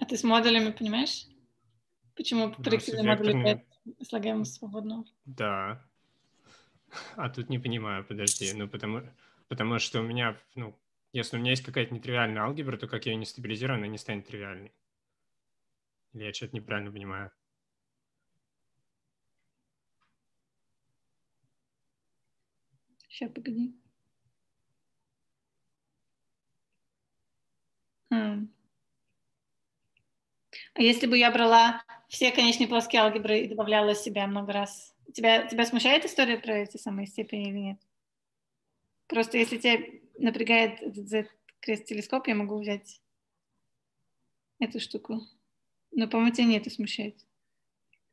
А ты с модулями понимаешь? Почему ну, проективные модули слагаемые свободно? Да. А тут не понимаю, подожди. Ну, потому, потому что у меня, ну, если у меня есть какая-то нетривиальная алгебра, то как я ее не стабилизирую, она не станет тривиальной. Или я что-то неправильно понимаю? Сейчас, погоди. А. а если бы я брала все конечные плоские алгебры и добавляла себя много раз, тебя, тебя смущает история про эти самые степени или нет? Просто если тебя напрягает этот Z-крест-телескоп, я могу взять эту штуку. Но, по-моему, тебя не это смущает.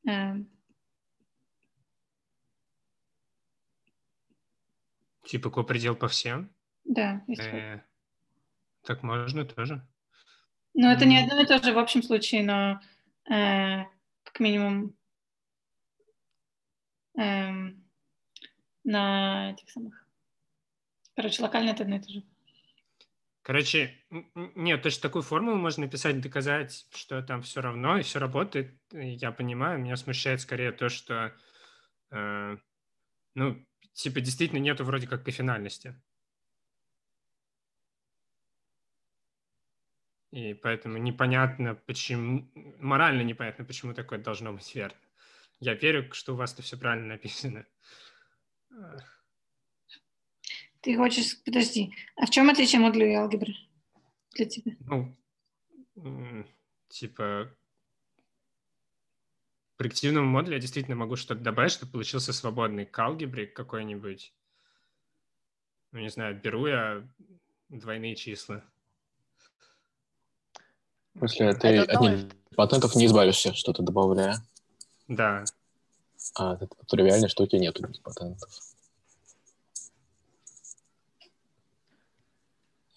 А... Типа копредел по всем? Да. Э, так можно тоже. Ну, это не одно и то же в общем случае, но э, как минимум э, на этих самых. Короче, локально это одно и то же. Короче, нет, точно такую формулу можно написать, доказать, что там все равно и все работает. Я понимаю, меня смущает скорее то, что, э, ну, типа, действительно нету вроде как кофинальности. И поэтому непонятно, почему, морально непонятно, почему такое должно быть верно. Я верю, что у вас это все правильно написано. Ты хочешь, подожди, а в чем отличие модуля и алгебры для тебя? Ну, типа, в проективном модуле я действительно могу что-то добавить, чтобы получился свободный к алгебре какой-нибудь. Ну, не знаю, беру я двойные числа. В смысле, ты от них патентов не избавишься, что-то добавляя? Да. А от тривиальной штуки нету патентов.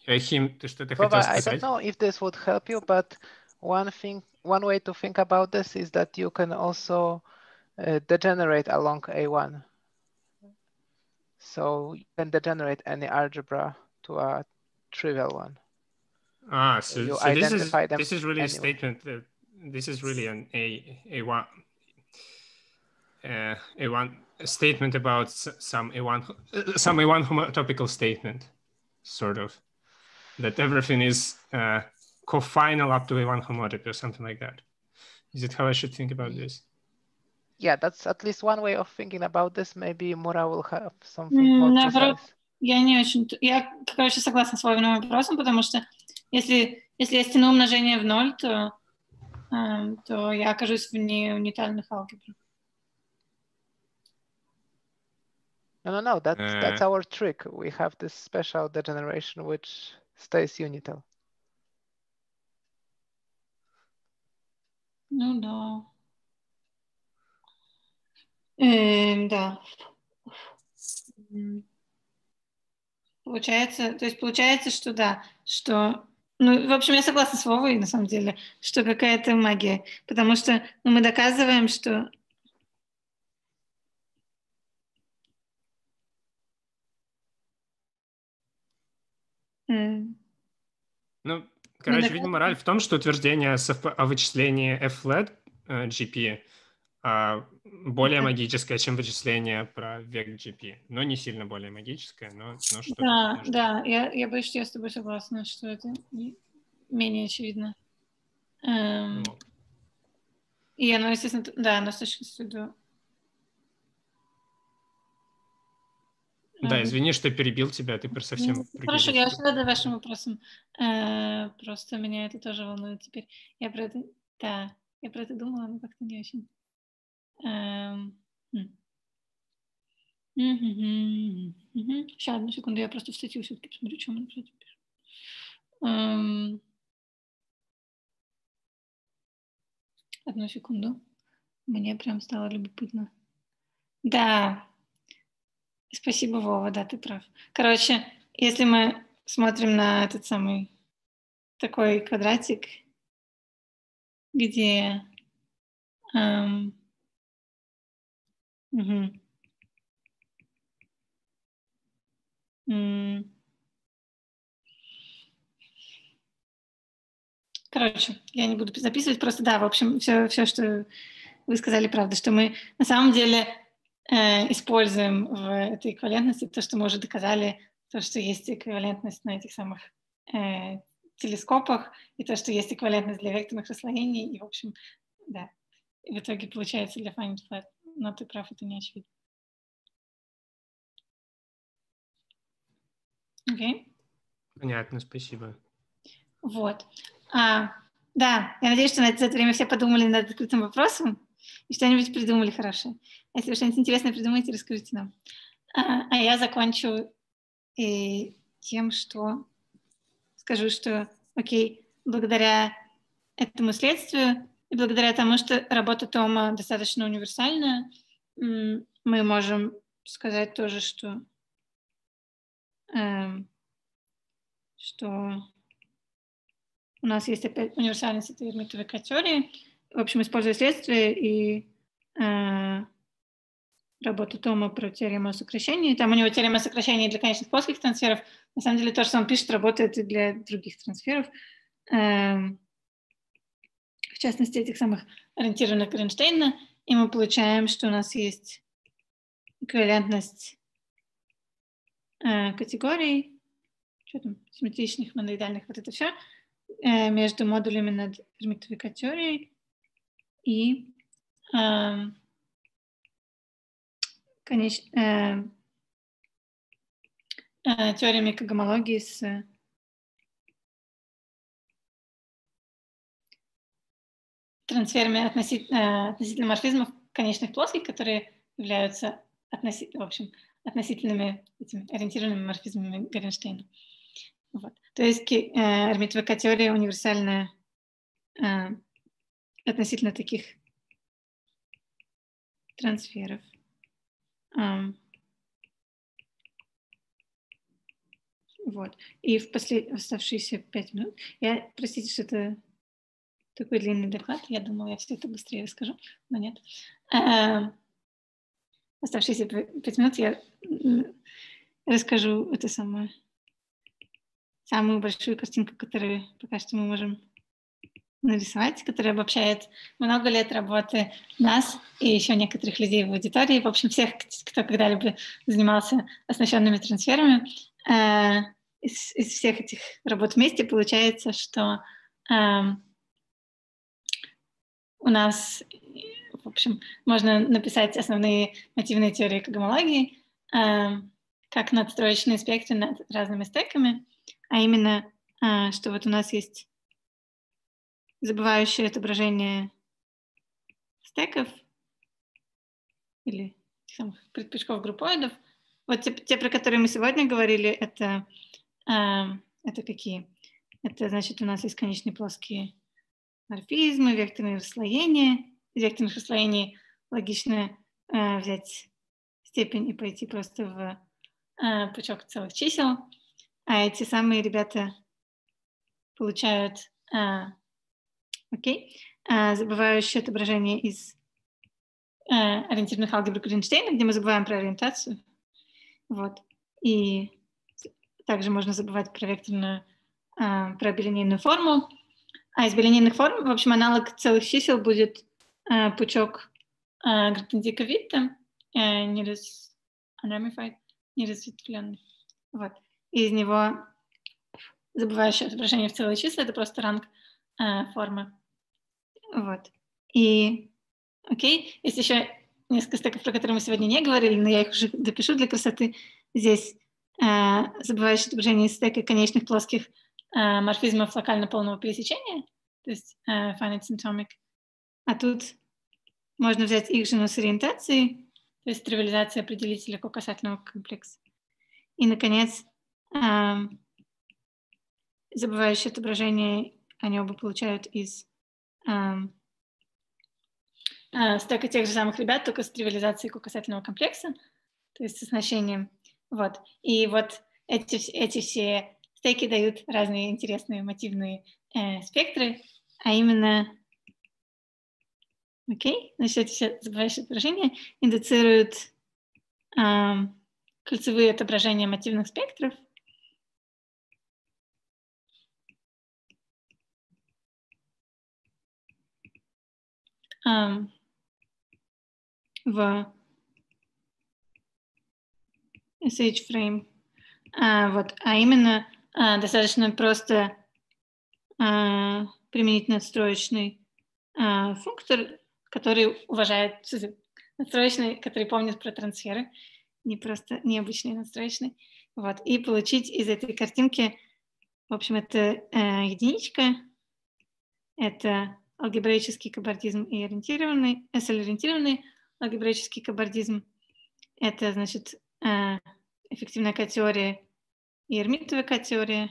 him to I don't know if this would help you, but one thing, one way to think about this is that you can also uh, degenerate along A1. So you can degenerate any algebra to a trivial one. Ah, so, you so this is this is really anyway. a statement. That, this is really an A A1 uh, A1 statement about some A1 uh, some A1 homotopical statement, sort of that everything is uh, cofinal up to a one homotopy or something like that. Is it how I should think about this? Yeah, that's at least one way of thinking about this. Maybe Mura will have something more Наоборот, я не очень... Я, короче, согласна с Вовиным вопросом, потому что Если, если я стяну умножение в ноль, то, э, то я окажусь в неунитальных алгебрах. No, no, no. That's uh, that's our trick. We have this special degeneration which stays unital. Ну да. Э, да. Получается, то есть получается, что да, что ну, в общем, я согласна с Вовой, на самом деле, что какая-то магия. Потому что ну, мы доказываем, что... Ну, короче, видимо, мораль в том, что утверждение о вычислении F-flat э, GP а, более магическое, чем вычисление про век GP. Но не сильно более магическое, но, но что-то. Да, может... да, я, я боюсь, что я с тобой согласна, что это менее очевидно. Эм... Ну. И оно, естественно, да, оно с точки зрения Да, извини, что перебил тебя, ты совсем... Ну, хорошо, я очень рада вашим вопросам. Э, просто меня это тоже волнует теперь. Я про это... Да, я про это думала, но как-то не очень. Эм, Сейчас, одну секунду, я просто в статью все-таки посмотрю, что мы пишем. Эм, одну секунду. Мне прям стало любопытно. Да, спасибо, Вова, да, ты прав. Короче, если мы смотрим на этот самый такой квадратик, где Um, угу. Короче, я не буду записывать, просто да, в общем, все, все что вы сказали, правда, что мы на самом деле используем в этой эквивалентности то, что мы уже доказали, то, что есть эквивалентность на этих самых э, телескопах, и то, что есть эквивалентность для векторных расслоений, и, в общем, да, и в итоге получается для Finite Flat. Но ты прав, это не очевидно. Окей? Okay. Понятно, спасибо. Вот. А, да, я надеюсь, что на это время все подумали над открытым вопросом и что-нибудь придумали хорошее. Если вы что-нибудь интересное придумаете, расскажите нам. А, а я закончу и э, тем, что скажу, что, окей, благодаря этому следствию и благодаря тому, что работа Тома достаточно универсальная, мы можем сказать тоже, что, эм, что у нас есть опять универсальность этой эрмитовой теории. В общем, используя следствие и э, работу Тома про теорему о сокращении. Там у него теорема о сокращении для конечных плоских трансферов. На самом деле то, что он пишет, работает и для других трансферов. Э, в частности, этих самых ориентированных Гринштейна. И мы получаем, что у нас есть эквивалентность э, категорий, что там, симметричных, моноидальных, вот это все – э, между модулями над Эрмитовой теорией и э, конечно, э, э, теориями когомологии с трансферами относительно, э, относительно морфизмов конечных плоских, которые являются относительно, в общем, относительными этими ориентированными морфизмами Горенштейна. Вот. То есть э, эрмитовая теория универсальная э, относительно таких трансферов. Um, вот. И в послед... оставшиеся пять минут, я, простите, что это такой длинный доклад, я думала, я все это быстрее расскажу, но нет. Uh, оставшиеся пять минут я расскажу это самое самую большую картинку, которую пока что мы можем нарисовать, которая обобщает много лет работы нас и еще некоторых людей в аудитории, в общем, всех, кто когда-либо занимался оснащенными трансферами. Э, из, из всех этих работ вместе получается, что э, у нас, в общем, можно написать основные мотивные теории когомологии, э, как надстроечные спектры над разными стеками, а именно, а, что вот у нас есть забывающее отображение стеков или самых предпочков группоидов. Вот те, те, про которые мы сегодня говорили, это, э, это какие? Это значит, у нас есть конечные плоские морфизмы, векторные расслоения. Из векторных расслоений логично э, взять степень и пойти просто в э, пучок целых чисел а эти самые ребята получают, а, окей, а, забывающее отображение из а, ориентированных алгебр Гринштейна, где мы забываем про ориентацию. Вот. И также можно забывать про векторную, а, про билинейную форму. А из билинейных форм, в общем, аналог целых чисел будет а, пучок а, Гратендика Витта, а, не раз, не разветвленный. Вот из него забывающее отображение в целые числа, это просто ранг э, формы. Вот. И, окей, есть еще несколько стеков, про которые мы сегодня не говорили, но я их уже допишу для красоты. Здесь э, забывающее отображение стека конечных плоских э, морфизмов локально полного пересечения, то есть э, finite symptomic. А тут можно взять их же, но с ориентацией, то есть тривиализация определителя касательного комплекса. И, наконец, забывающие отображение они оба получают из эм, э, стека тех же самых ребят, только с тривиализацией касательного комплекса, то есть с оснащением. Вот. И вот эти, эти все стеки дают разные интересные мотивные э, спектры, а именно Окей, значит, эти все забывающие отображения индицируют э, кольцевые отображения мотивных спектров. В SH-frame. А, вот, а именно а, достаточно просто а, применить надстроечный а, функтор, который уважает надстроечный, который помнит про трансферы, не просто необычный надстроечный. Вот, и получить из этой картинки, в общем, это э, единичка, это алгебраический кабардизм и ориентированный, SL-ориентированный алгебраический кабардизм. Это, значит, э, эффективная К-теория и эрмитовая К-теория.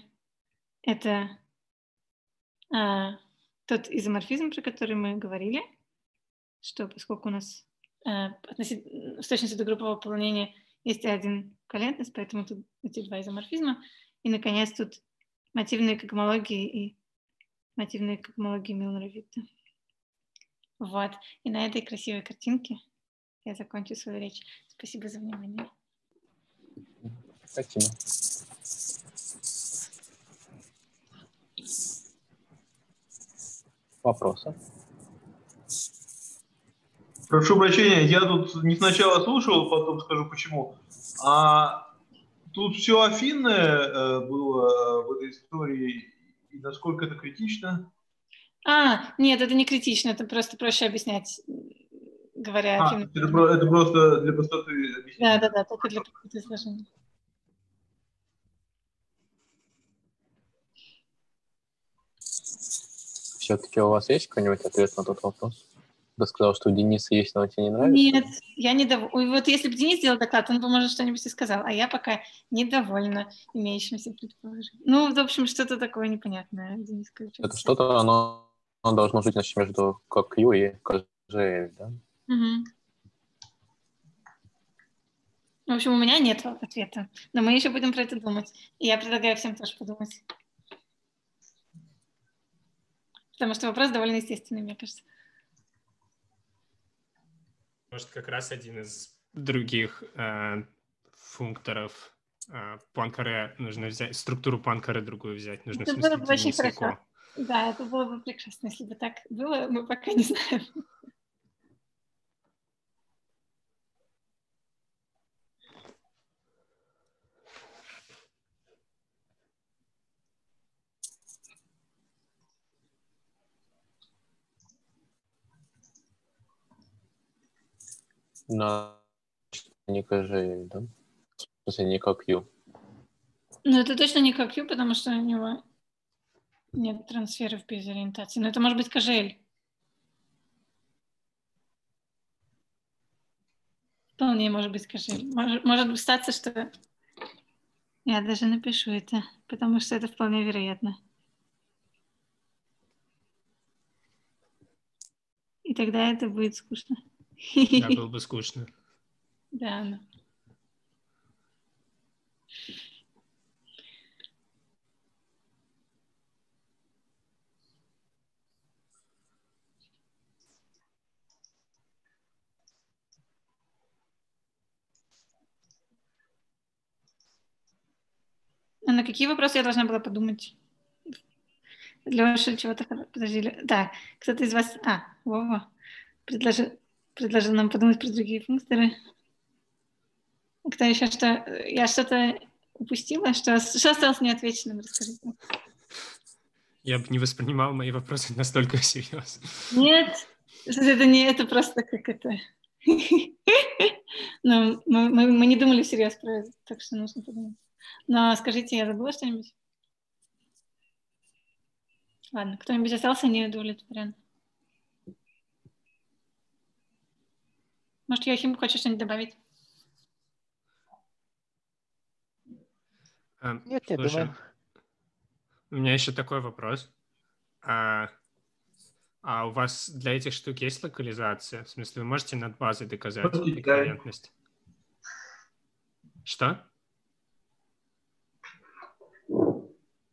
Это а, тот изоморфизм, про который мы говорили, что поскольку у нас относительно, с точностью до группового выполнения есть один валентность, поэтому тут эти два изоморфизма. И, наконец, тут мотивные когмологии и мотивные когмологии Милнера Витта. Вот. И на этой красивой картинке я закончу свою речь. Спасибо за внимание. Спасибо. Вопросы? Прошу прощения, я тут не сначала слушал, потом скажу почему. А тут все афинное э, было э, в этой истории, и насколько это критично? А, нет, это не критично, это просто проще объяснять, говоря а, это, это просто для простоты объяснения. Да, да, да, только для простоты изложения. Все-таки у вас есть какой-нибудь ответ на тот вопрос? Ты сказал, что у Дениса есть, но тебе не нравится? Нет, я недовольна. Вот если бы Денис сделал доклад, он бы, может, что-нибудь и сказал, а я пока недовольна имеющимся предположением. Ну, в общем, что-то такое непонятное. Денис Это что-то, оно, оно должно жить, значит, между Q и KGL, да? Угу. В общем, у меня нет ответа, но мы еще будем про это думать. И я предлагаю всем тоже подумать. Потому что вопрос довольно естественный, мне кажется. Может, как раз один из других э, функторов э, Пуанкаре нужно взять, структуру Пуанкаре другую взять. Нужно это было бы очень хорошо. Да, это было бы прекрасно, если бы так было, мы пока не знаем. На не КЖ, да? В смысле, не как Ю. Ну, это точно не как Ю, потому что у него нет трансферов без ориентации. Но это может быть КЖЛ. Вполне может быть КЖЛ. Может, может статься, что... Я даже напишу это, потому что это вполне вероятно. И тогда это будет скучно. Да, было бы скучно. Да. А на какие вопросы я должна была подумать? Леша, чего-то... Подожди. Да, кто-то из вас... А, Вова. Предложил предложил нам подумать про другие функторы. Кто еще что? Я что-то упустила? Что, что осталось неотвеченным? Расскажите. Я бы не воспринимал мои вопросы настолько серьезно. Нет, это не это просто как это. Но мы, мы, мы не думали всерьез про это, так что нужно подумать. Но скажите, я забыла что-нибудь? Ладно, кто-нибудь остался неудовлетворен? Может, Яхим хочешь что-нибудь добавить? А, Нет, я думаю. У меня еще такой вопрос. А, а у вас для этих штук есть локализация? В смысле, вы можете над базой доказать эквивалентность? Что?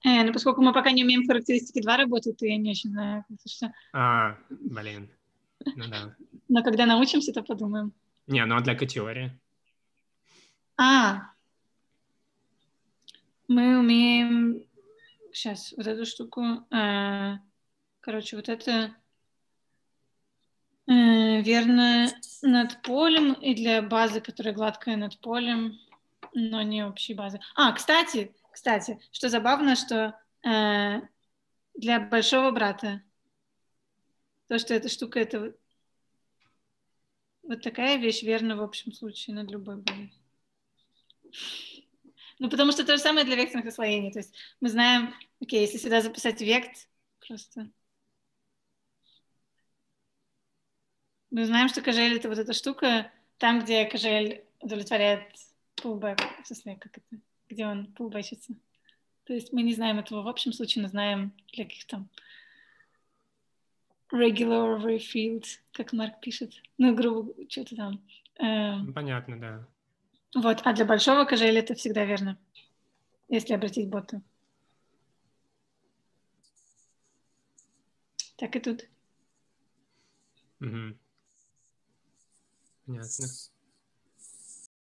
Э, ну, поскольку мы пока не умеем характеристики 2 работать, то я не очень знаю, что. А, блин. Ну да. Но когда научимся, то подумаем. Не, ну а для категории? А, мы умеем... Сейчас, вот эту штуку... Э, короче, вот это э, верно над полем и для базы, которая гладкая над полем, но не общей базы. А, кстати, кстати, что забавно, что э, для большого брата то, что эта штука, это вот такая вещь верна в общем случае над любой базой. Ну, потому что то же самое для векторных освоений. То есть мы знаем, окей, если сюда записать вект, просто... Мы знаем, что кожель — это вот эта штука, там, где кожель удовлетворяет pullback, в смысле, как это, где он pullbackится. То есть мы не знаем этого в общем случае, но знаем для каких там regular field, как Марк пишет. Ну, грубо, что-то там. Эм... Понятно, да. Вот, а для большого кожеля это всегда верно, если обратить бота. Так и тут. Угу. Понятно.